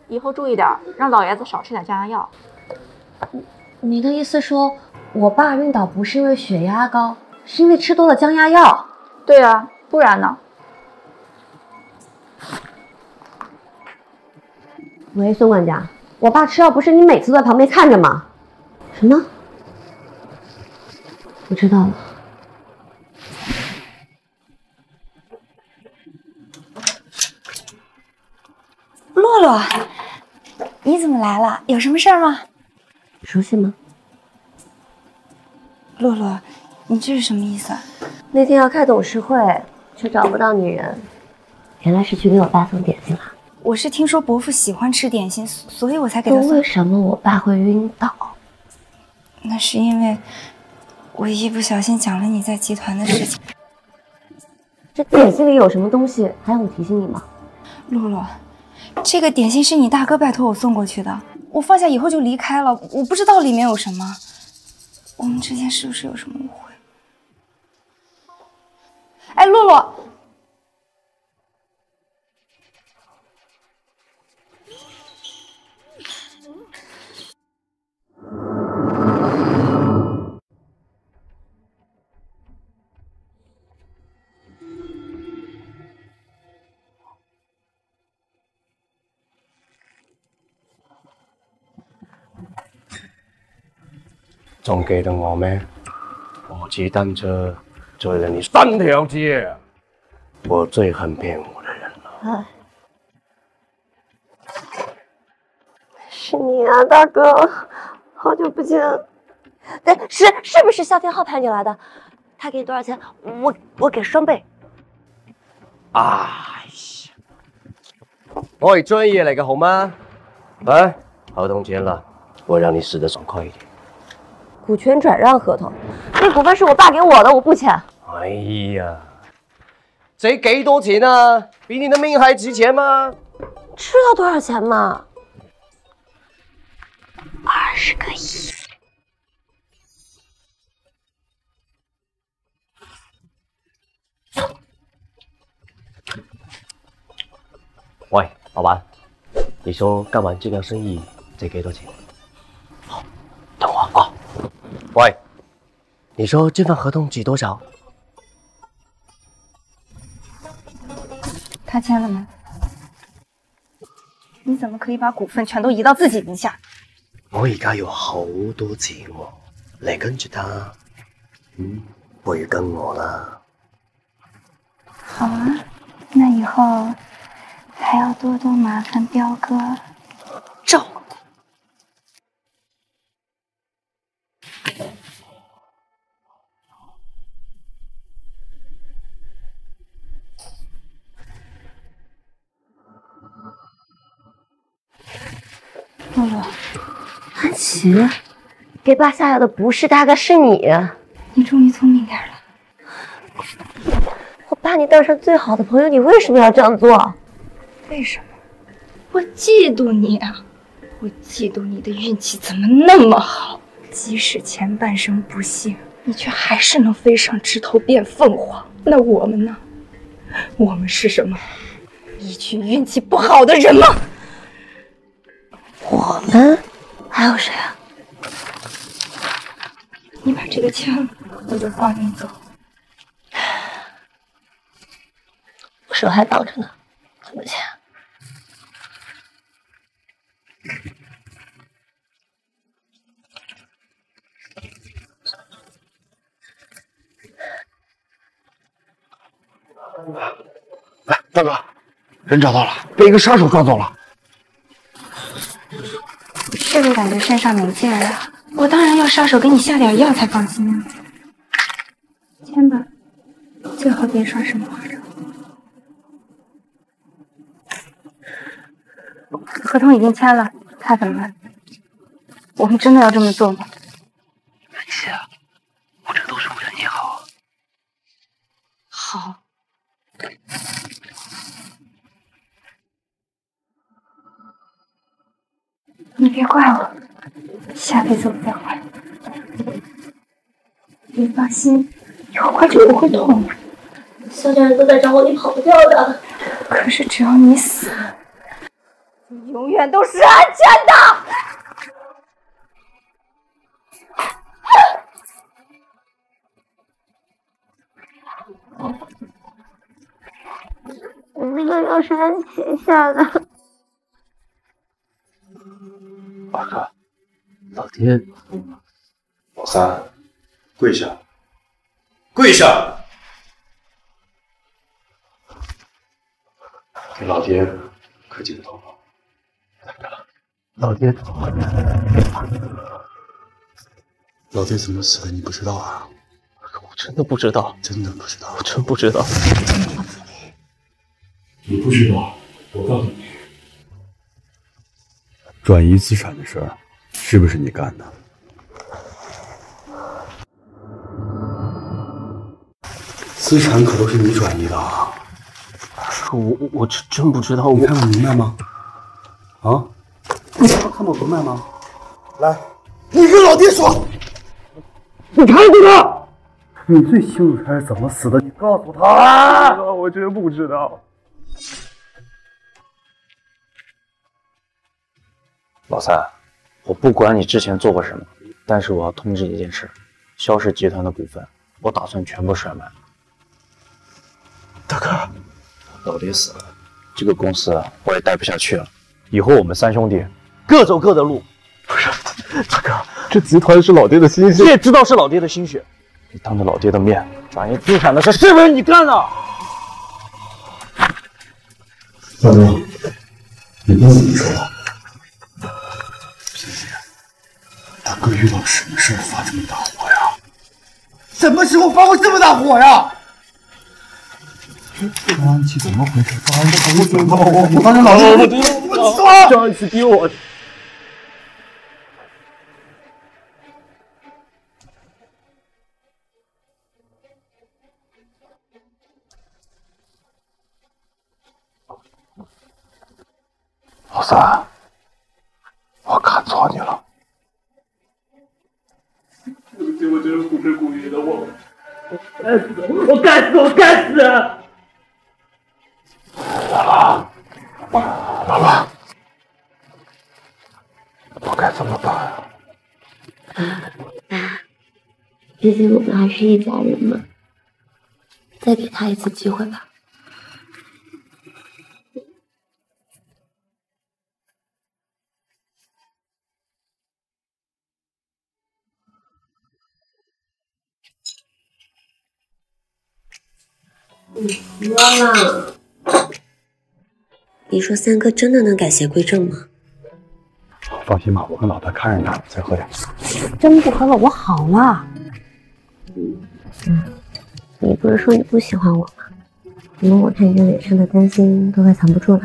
以后注意点，让老爷子少吃点降压药。你的意思说，我爸晕倒不是因为血压高，是因为吃多了降压药？对啊，不然呢？喂，孙管家，我爸吃药不是你每次都在旁边看着吗？什么？我知道了。洛洛，你怎么来了？有什么事儿吗？熟悉吗？洛洛，你这是什么意思啊？那天要开董事会，却找不到女人，原来是去给我爸送点心了。我是听说伯父喜欢吃点心，所以我才给他送。为什么我爸会晕倒？那是因为我一不小心讲了你在集团的事情。这点心里有什么东西？还用我提醒你吗？洛洛，这个点心是你大哥拜托我送过去的，我放下以后就离开了，我不知道里面有什么。我们之间是不是有什么误会？哎，洛洛。仲記得我咩？我骑单车追了你三条街，我最恨骗我的人了。哎，是你啊，大哥，好久不见。对，是是不是夏天浩派你来的？他给你多少钱？我我给双倍。哎呀，我係專業嚟嘅好吗？哎，合同签了，我让你死得爽快一點。股权转让合同，那股份是我爸给我的，我不签。哎呀，这给多钱啊？比你的命还值钱吗？知道多少钱吗？二十个亿。喂，老板，你說今晚這個生意这给多錢？等我啊。喂，你说这份合同值多少？他签了吗？你怎么可以把股份全都移到自己名下？我而家有好多錢喎，你跟住他，嗯，不如跟我啦。好啊，那以後還要多多麻煩彪哥照顧。洛洛，给爸下药的不是大哥，是你。你终于聪明点了。我把你当成最好的朋友，你为什么要这样做？为什么？我嫉妒你啊！我嫉妒你的运气怎么那么好，即使前半生不幸，你却还是能飞上枝头变凤凰。那我们呢？我们是什么？一群运气不好的人吗？我们还有谁啊？你把这个枪，我就放你走。我手还绑着呢，不起。大哥，人找到了，被一个杀手抓走了。是不是感觉身上没劲儿啊？我当然要杀手给你下点药才放心啊。签吧，最好别耍什么花招。合同已经签了，他怎么办？我们真的要这么做吗？没事啊，我这都是为了你好。好。你别怪我，下辈子我再还。你放心，以后快就不会痛了。所有人都在找我，你跑不掉的。可是只要你死了，你永远都是安全的。我那个药是按钱下的。二哥，老爹，老三，跪下，跪下，给老爹磕几个头。老爹，老爹怎么死的？你不知道啊？我真的不知道，真的不知道，我真不知道。你不知道，我告诉你，转移资产的事儿是不是你干的？资产可都是你转移的啊！我我真真不知道，你看得明白吗？啊？你他妈看不明白吗？来，你跟老爹说，你看着他。你最清楚他是怎么死的，你告诉他。我真不知道。老三，我不管你之前做过什么，但是我要通知你一件事：肖氏集团的股份，我打算全部甩卖。大哥，老爹死了，这个公司我也待不下去了。以后我们三兄弟各走各的路。不是，大哥，这集团是老爹的心血，你也知道是老爹的心血。你当着老爹的面转移资产的事，是不是你干的？大哥，你不能这么说大哥遇到什么事儿发这么大火呀？什么时候发过这么大火呀？张安琪怎么回事？张安琪，我怎么我我当着老师，我说，张安琪逼我。老三，我看错你了。我真是不是故意的，我该死，我该死，我该死！爸爸。爸爸，我该怎么办啊？爸？毕竟我们还是一家人嘛，再给他一次机会吧。你忘了？你说三哥真的能改邪归正吗？放心吧，我跟老大看着呢，再喝点。真不喝了，我好了。嗯，你不是说你不喜欢我吗？怎么我看见脸上的担心都快藏不住了？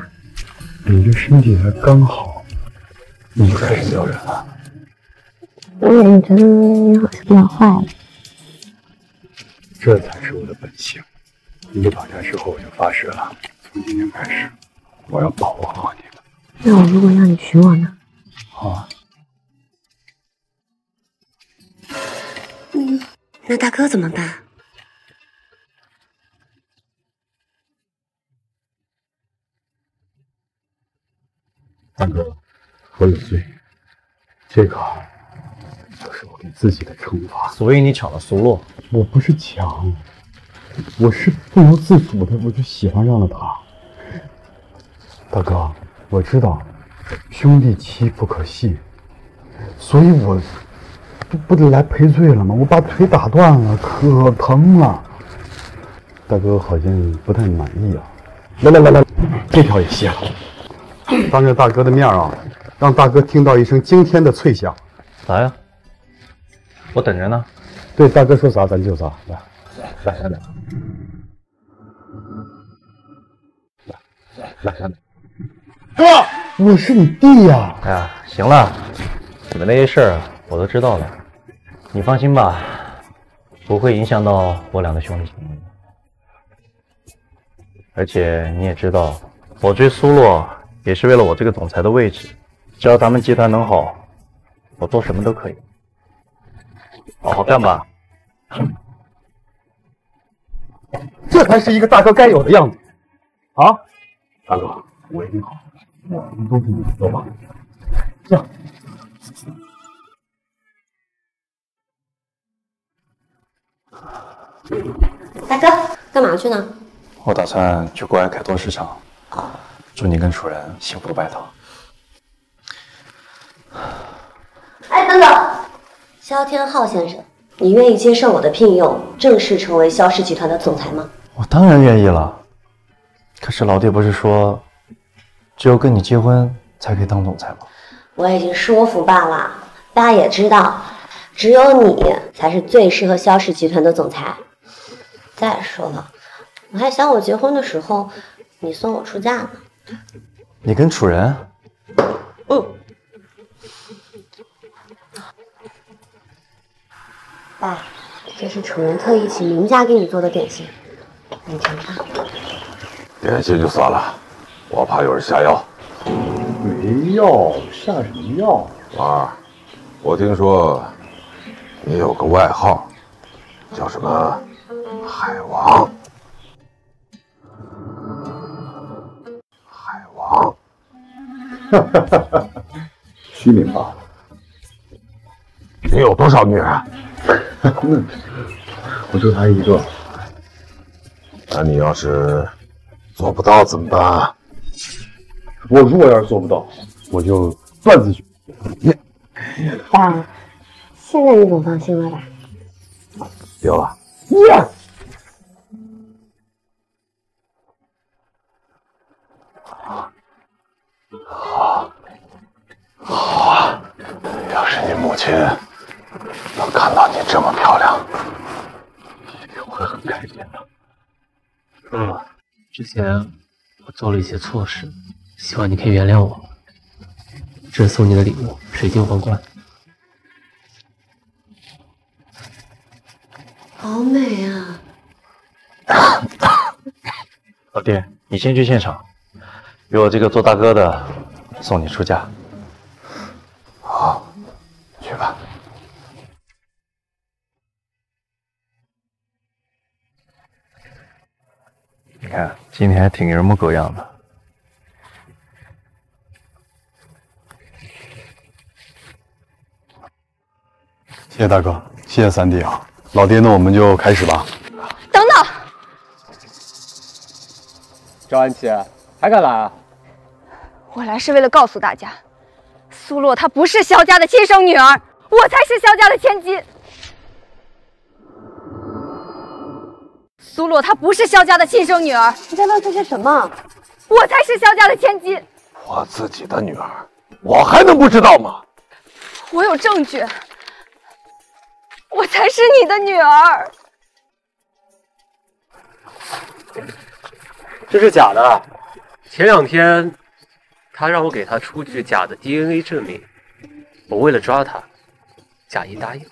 你这身体还刚好，你就开始撩人了？我感觉你好像变坏了。这才是我的本性。你绑架之后，我就发誓了，从今天开始，我要保护好你。那我如果让你娶我呢？啊，嗯，那大哥怎么办？大哥，我有罪，这个就是我给自己的惩罚。所以你抢了苏洛？我不是抢，我是不由自主的，我就喜欢上了他。大哥，我知道兄弟妻不可戏，所以我不不得来赔罪了吗？我把腿打断了，可疼了。大哥好像不太满意啊。来来来来，这条也卸了。当着大哥的面啊，让大哥听到一声惊天的脆响。啥呀？我等着呢。对，大哥说啥咱就啥。来来来来，来来来。哥，我是你弟呀！哎呀，行了，你们那些事儿我都知道了，你放心吧，不会影响到我俩的兄弟情。而且你也知道，我追苏洛也是为了我这个总裁的位置，只要咱们集团能好，我做什么都可以。好好干吧。这才是一个大哥该有的样子啊！大哥，我一定好。什么东西你走吧。这样。大哥，干嘛去呢？我打算去国外开拓市场。祝你跟楚人幸福白头。哎，等等，萧天浩先生，你愿意接受我的聘用，正式成为萧氏集团的总裁吗？我当然愿意了。可是老爹不是说，只有跟你结婚才可以当总裁吗？我已经说服爸了，爸也知道，只有你才是最适合萧氏集团的总裁。再说了，我还想我结婚的时候你送我出嫁呢。你跟楚人？嗯。爸，这是楚人特意请名家给你做的点心，点心就算了，我怕有人下药。没药，下什么药？儿，我听说你有个外号，叫什么海王？海王？哈哈哈哈虚名吧。你有多少女人？那 我就她一个。那你要是做不到怎么办？我如果要是做不到，我就断子绝孙。爸，现在你总放心了吧？有了。耶！好，好啊！要是你母亲能看到你这么漂亮，一定会很开心的。嗯，之前我做了一些错事，希望你可以原谅我。这是送你的礼物，水晶皇冠。好美啊！老爹，你先去现场，给我这个做大哥的送你出嫁。好，去吧。看，今天还挺人模狗样的。谢谢大哥，谢谢三弟啊！老爹，那我们就开始吧。等等，赵安琪，还敢来啊？我来是为了告诉大家，苏洛她不是萧家的亲生女儿，我才是萧家的千金。苏洛她不是萧家的亲生女儿，你在问这些什么？我才是萧家的千金。我自己的女儿，我还能不知道吗？我有证据，我才是你的女儿。这是假的。前两天他让我给他出具假的 DNA 证明，我为了抓他，假意答应了。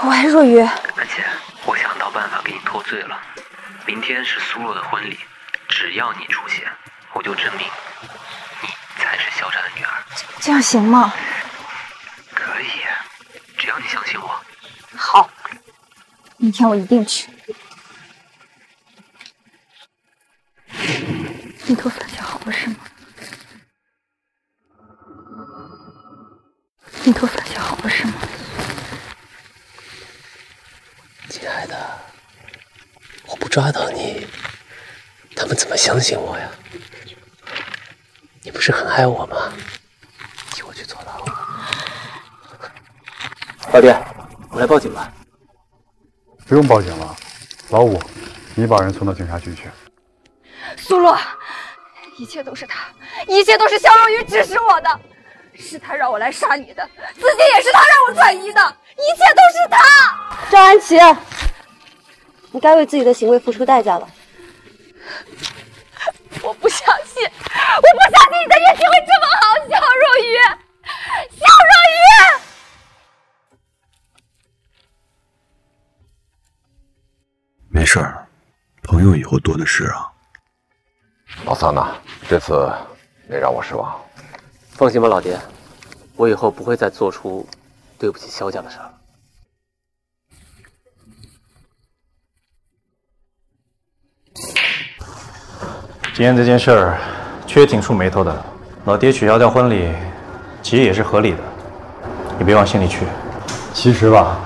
我爱若愚，而且我想到办法给你脱罪了。明天是苏洛的婚礼，只要你出现，我就证明你才是肖战的女儿。这样行吗？可以，只要你相信我。好，明天我一定去。你头发剪好了是吗？你头发剪好了是吗？抓到你，他们怎么相信我呀？你不是很爱我吗？替我去坐牢。老爹，我来报警吧。不用报警了，老五，你把人送到警察局去。苏洛，一切都是他，一切都是肖若愚指使我的，是他让我来杀你的，自己也是他让我转移的，一切都是他。赵安琪，你该为自己的行为付出代价了。我不相信，我不相信你的运气会这么好，肖若愚，肖若愚。没事儿，朋友以后多的是啊。老三呐，这次没让我失望。放心吧，老爹，我以后不会再做出对不起萧家的事儿了。今天这件事儿确实挺触眉头的，老爹取消掉婚礼，其实也是合理的，你别往心里去。其实吧，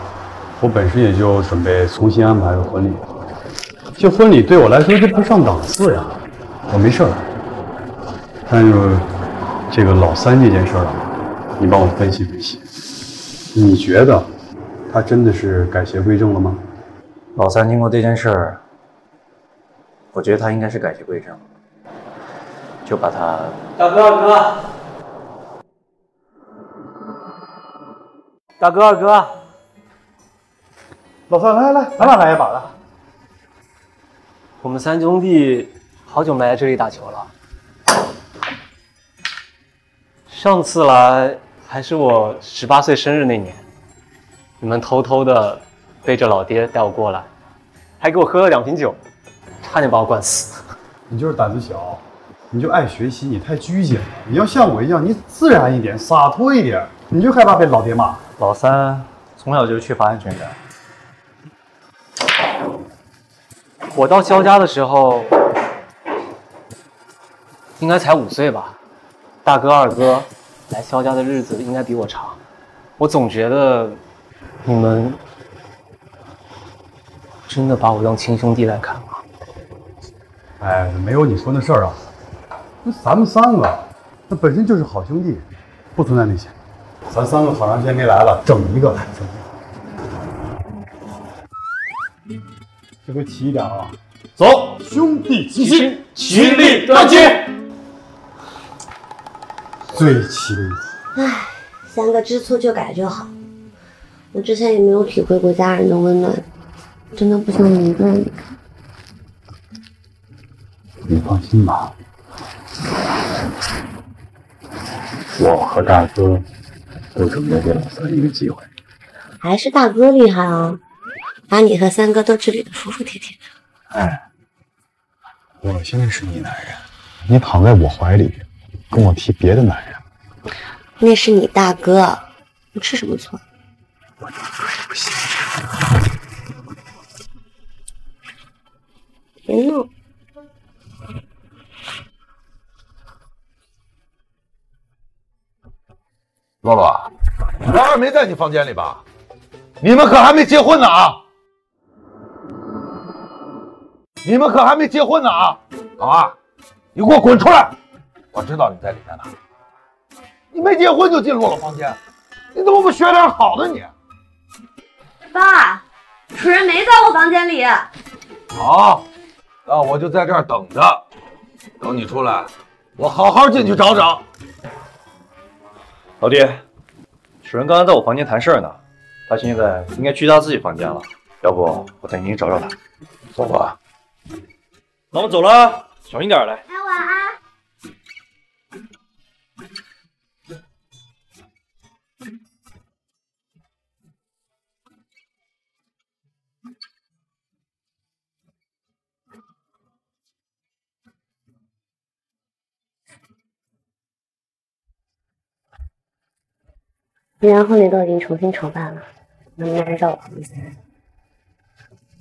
我本身也就准备重新安排个婚礼，这婚礼对我来说就不上档次呀。我没事儿，但是这个老三这件事儿啊，你帮我分析分析，你觉得他真的是改邪归正了吗？老三经过这件事儿，我觉得他应该是改邪归正，就把他大哥二哥，大哥二哥，老三来来来，咱俩来一把的。我们三兄弟好久没来这里打球了。上次来还是我十八岁生日那年，你们偷偷的背着老爹带我过来，还给我喝了两瓶酒，差点把我灌死。你就是胆子小，你就爱学习，你太拘谨了。你要像我一样，你自然一点，洒脱一点。你就害怕被老爹骂。老三从小就缺乏安全感。我到萧家的时候，应该才五岁吧。大哥、二哥来萧家的日子应该比我长。我总觉得你们真的把我当亲兄弟来看吗？哎，没有你说那事儿啊。那咱们三个，那本身就是好兄弟，不存在那些。咱三个好长时间没来了，整一个来，整一个。这回齐一点啊！走，兄弟齐心，其利断金。最齐的一次。唉，三个知错就改就好。我之前也没有体会过家人的温暖，真的不想你一个人离开。你放心吧，我和大哥都准备给老三一个机会。还是大哥厉害啊，把你和三哥都治理的服服帖帖的。哎，我现在是你男人，你躺在我怀里，跟我提别的男人，那是你大哥，你吃什么醋？别闹！洛洛，老二没在你房间里吧？你们可还没结婚呢啊！你们可还没结婚呢啊！老二，你给我滚出来！我知道你在里面呢。你没结婚就进入我房间，你怎么不学点好的你？爸，楚人没在我房间里。好，那我就在这儿等着，等你出来，我好好进去找找。老爹，楚人刚才在我房间谈事儿呢，他现在应该去他自己房间了，要不我带您找找他。走吧。那我们走了，小心点儿来。哎，晚安。既然婚礼都已经重新筹办了，能不能按照我的。意思？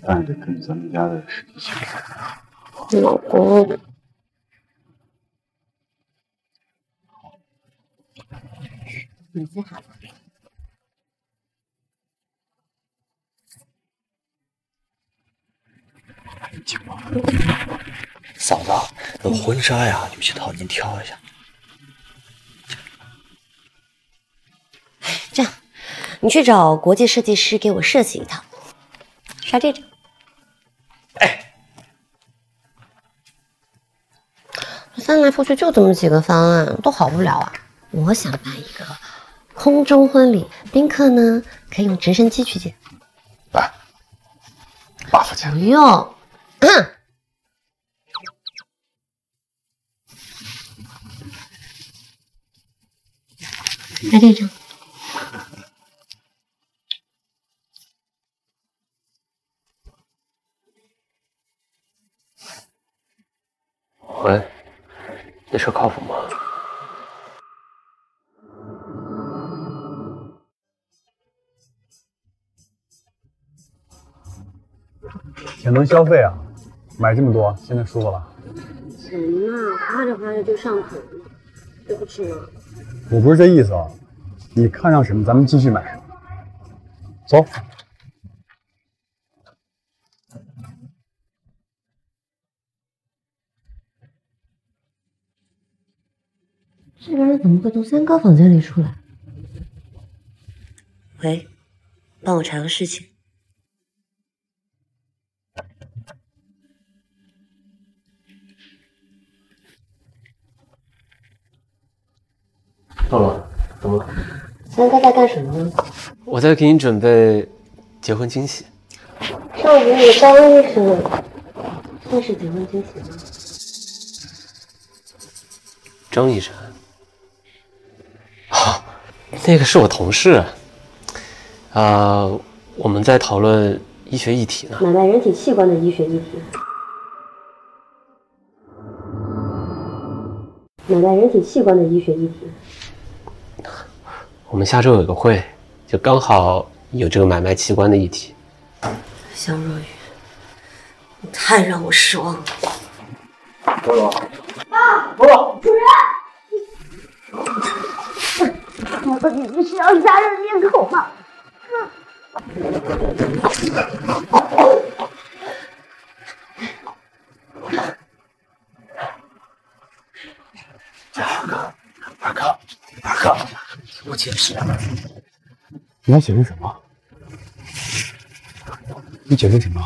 但得跟咱们家的。实际情况。老公，你最好。了。嫂子，这婚纱呀，有几套您挑一下。这样，你去找国际设计师给我设计一套，刷这张。哎，翻来覆去就这么几个方案，都好无聊啊！我想办一个空中婚礼，宾客呢可以用直升机去接。来，buff 钱。不用。来这张。喂，那车靠谱吗？挺能消费啊，买这么多，现在舒服了？钱嘛，花着花着就上头了，对不起嘛。我不是这意思啊，你看上什么，咱们继续买。走。这个人怎么会从三哥房间里出来？喂，帮我查个事情。到了，怎么了？三哥在干什么呢？我在给你准备结婚惊喜。上午你张医生算是结婚惊喜吗？张医生，啊，那个是我同事，啊、我们在讨论医学议题呢。买卖人体器官的医学议题。买卖人体器官的医学议题。我们下周有个会，就刚好有这个买卖器官的议题。肖若雨，你太让我失望了。多多，啊，多多，我的女婿要杀人灭口吗？二哥，二哥，二哥，我解释。你要解释什么？你解释什么？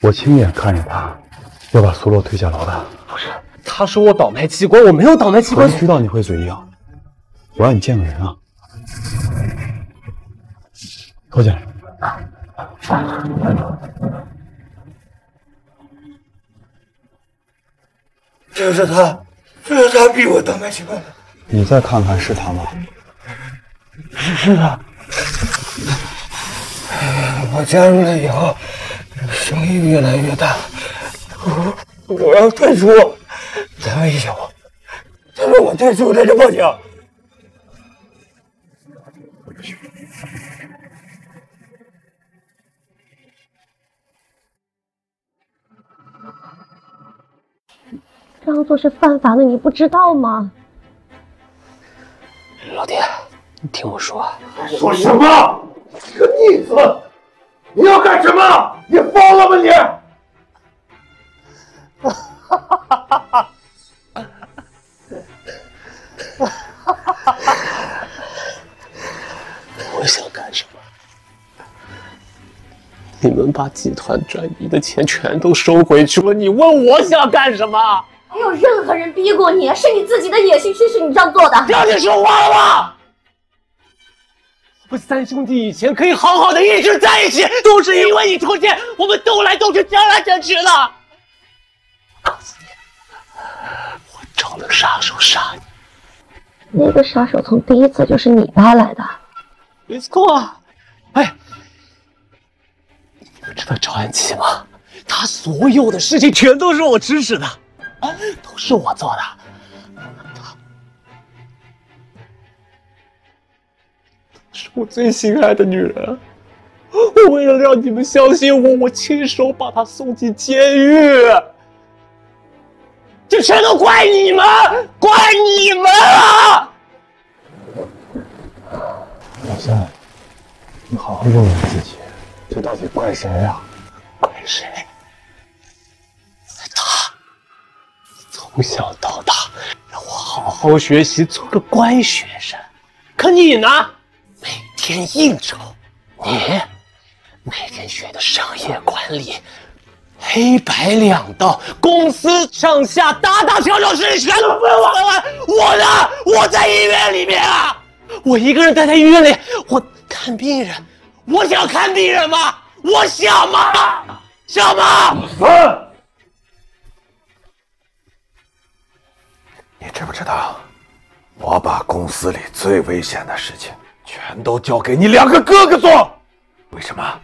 我亲眼看见他要把苏洛推下楼的。不是，他说我倒卖器官，我没有倒卖器官。我知道你会嘴硬，我让你见个人啊！拖进来。这是他，这是他逼我当卖器官的。你再看看是他吗？是是他。我加入了以后，生意越来越大，我我要退出，他威胁我，他说我退出他就报警。这样做是犯法的，你不知道吗？老爹，你听我说。说什么？你个逆子！你要干什么？你疯了吗你？哈哈哈哈哈我想干什么？你们把集团转移的钱全都收回去了，你问我想干什么？没有任何人逼过你，是你自己的野心驱使你这样做的。让你说话了吗？我们三兄弟以前可以好好的一直在一起，都是因为你出现，我们斗来斗去，争来争去的。告诉你，我找了杀手杀你。那个杀手从第一次就是你派来的。没错啊，哎，你们知道赵安琪吗？他所有的事情全都是我指使的，啊，都是我做的。是我最心爱的女人，我为了让你们相信我，我亲手把她送进监狱。这全都怪你们，怪你们啊！老三，你好好问问自己，这到底怪谁呀、怪谁？从小到大让我好好学习，做个乖学生。可你呢，每天应酬，你每天学的商业管理，黑白两道，公司上下大大小小事情全都不用我管。我呢，我在医院里面啊，我一个人待在医院里，我看病人，我想看病人吗？我想吗？想吗？你知不知道，我把公司里最危险的事情全都交给你两个哥哥做，为什么？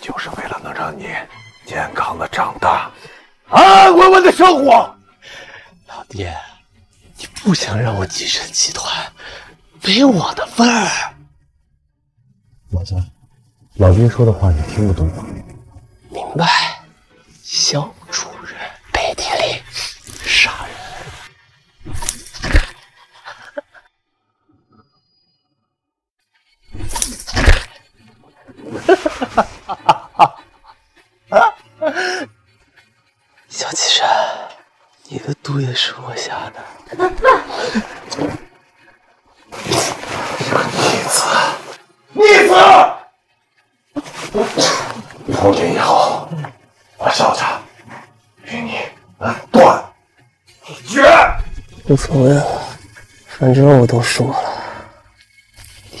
就是为了能让你健康的长大，安安稳稳的生活。老爹，你不想让我跻身集团，没我的份儿。老三，老爹说的话你听不懂吗？明白，肖主任背地里小七山，你的毒也是我下的。逆子，逆子！从今以后，我肖家与你断绝。无所谓了，反正我都说了，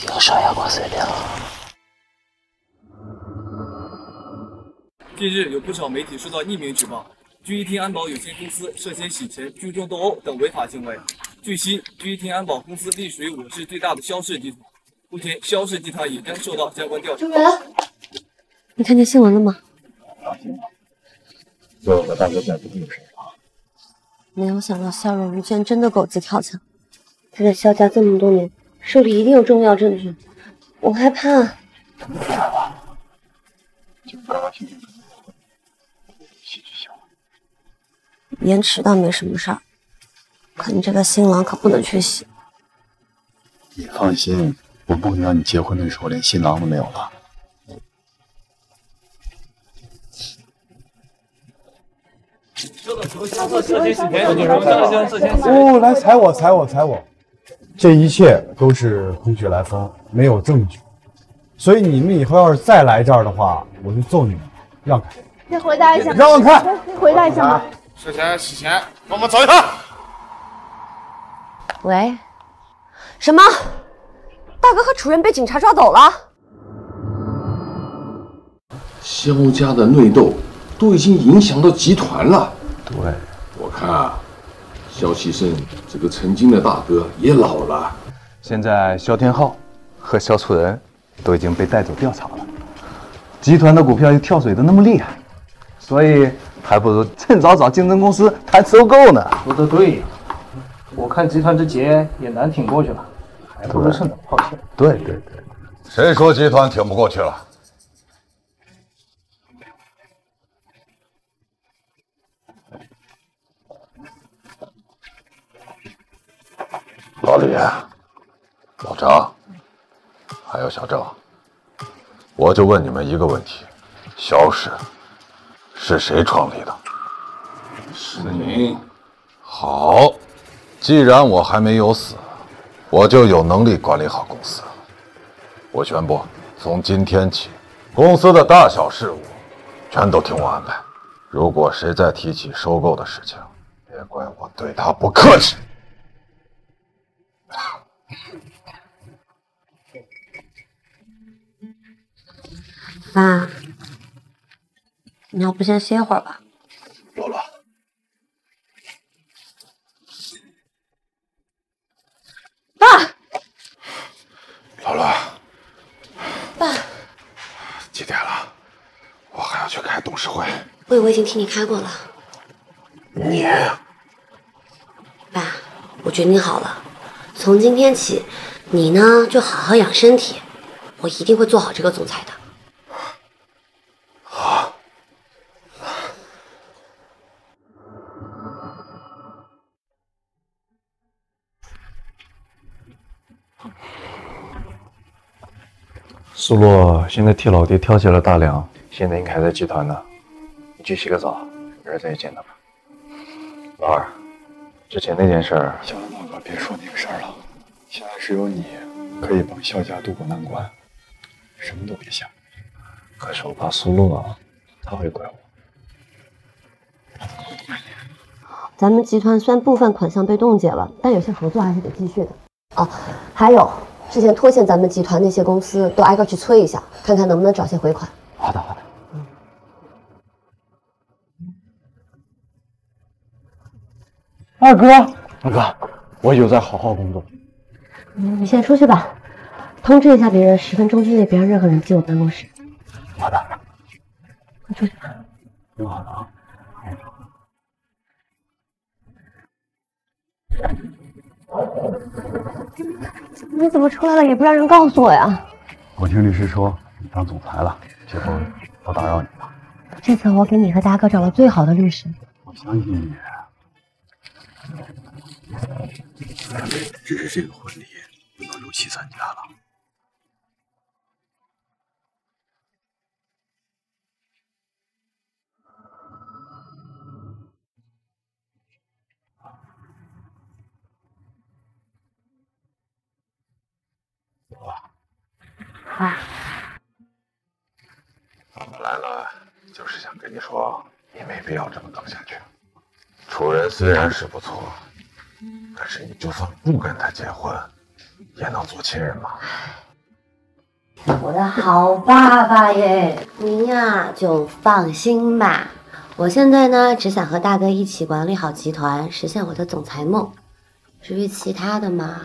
要杀牙瓜随便。近日有不少媒体收到匿名举报，聚义厅安保有限公司涉嫌洗钱、聚众斗殴等违法行为。据悉，聚义厅安保公司隶属于我市最大的肖氏集团，目前肖氏集团也将受到相关调查。你看见新闻了吗？所有的大哥在不会有审查。没有想到肖荣居然真的狗急跳墙，他在肖家这么多年，手里一定有重要证据，我害怕。就刚刚听见的，戏延迟倒没什么事儿，可你这个新郎可不能缺席。你放心，我不会让你结婚的时候连新郎都没有了。哦，来踩我，踩我，踩我！这一切都是空穴来风，没有证据。所以你们以后要是再来这儿的话，我就揍你们！让开！先回答一下，让开！先回答一下嘛。事前洗钱，我们走一趟。喂，什么？大哥和楚人被警察抓走了？肖家的内斗都已经影响到集团了。对，我看啊，肖启胜这个曾经的大哥也老了。现在肖天浩和肖楚人都已经被带走调查了，集团的股票又跳水的那么厉害，所以还不如趁早找竞争公司谈收购呢。说的对呀，我看集团这劫也难挺过去了，还不如趁早抛弃。对对对，谁说集团挺不过去了？老李，老张，还有小郑，我就问你们一个问题：肖氏是谁创立的？是您。好，既然我还没有死，我就有能力管理好公司。我宣布，从今天起，公司的大小事务全都听我安排。如果谁再提起收购的事情，别怪我对他不客气。爸，你要不先歇会儿吧？罗罗，爸，老罗，爸，几点了？我还要去开董事会。我以为已经替你开过了。你，爸，我决定好了，从今天起，你呢就好好养身体，我一定会做好这个总裁的。苏洛现在替老爹挑起了大梁，现在应该还在集团呢。你去洗个澡，一会儿再去见他吧。老二，之前那件事儿，小杨大哥，别说那个事儿了。现在只有你可以帮萧家渡过难关，什么都别想。可是我怕苏洛他会怪我。咱们集团虽然部分款项被冻结了，但有些合作还是得继续的。哦，还有之前拖欠咱们集团那些公司，都挨个去催一下，看看能不能找些回款。好的，好的。二哥，二哥，我有在好好工作。嗯，你先出去吧，通知一下别人，十分钟之内别让任何人进我办公室。好的。快出去吧。挺好的啊。你怎么出来了也不让人告诉我呀？我听律师说你当总裁了，这不不打扰你了。这次我给你和大哥找了最好的律师。我相信你。只是这个婚礼不能如期参加了。啊，我来了，就是想跟你说，你没必要这么等下去。楚人虽然是不错，但是你就算不跟他结婚，也能做亲人吗？我的好爸爸耶，您呀就放心吧。我现在呢，只想和大哥一起管理好集团，实现我的总裁梦。至于其他的嘛，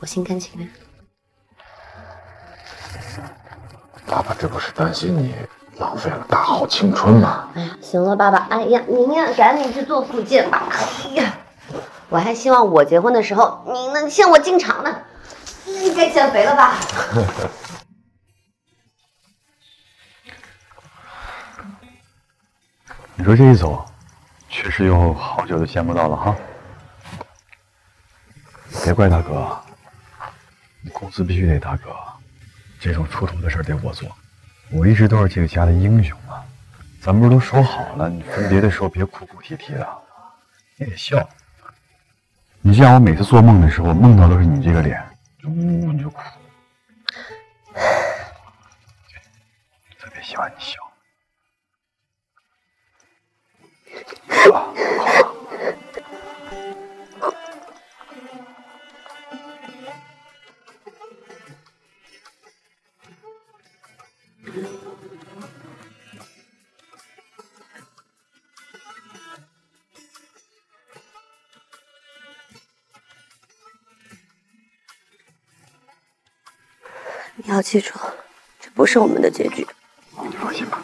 我心甘情愿。爸爸这不是担心你浪费了大好青春吗？哎呀，行了，爸爸，哎呀，您呀赶紧去做复健吧。哎呀，我还希望我结婚的时候你能牵我进场呢。你该减肥了吧？你说这一走，确实有好久都见不到了哈。别怪大哥，你公司必须得大哥，这种出头的事得我做。我一直都是这个家的英雄啊！咱不是都说好了，你分别的时候别哭哭啼啼的，你得笑。你像，我每次做梦的时候，梦到都是你这个脸，呜你就哭。特别喜欢你笑。你要记住这不是我们的结局。你放心吧。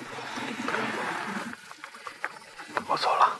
我走了。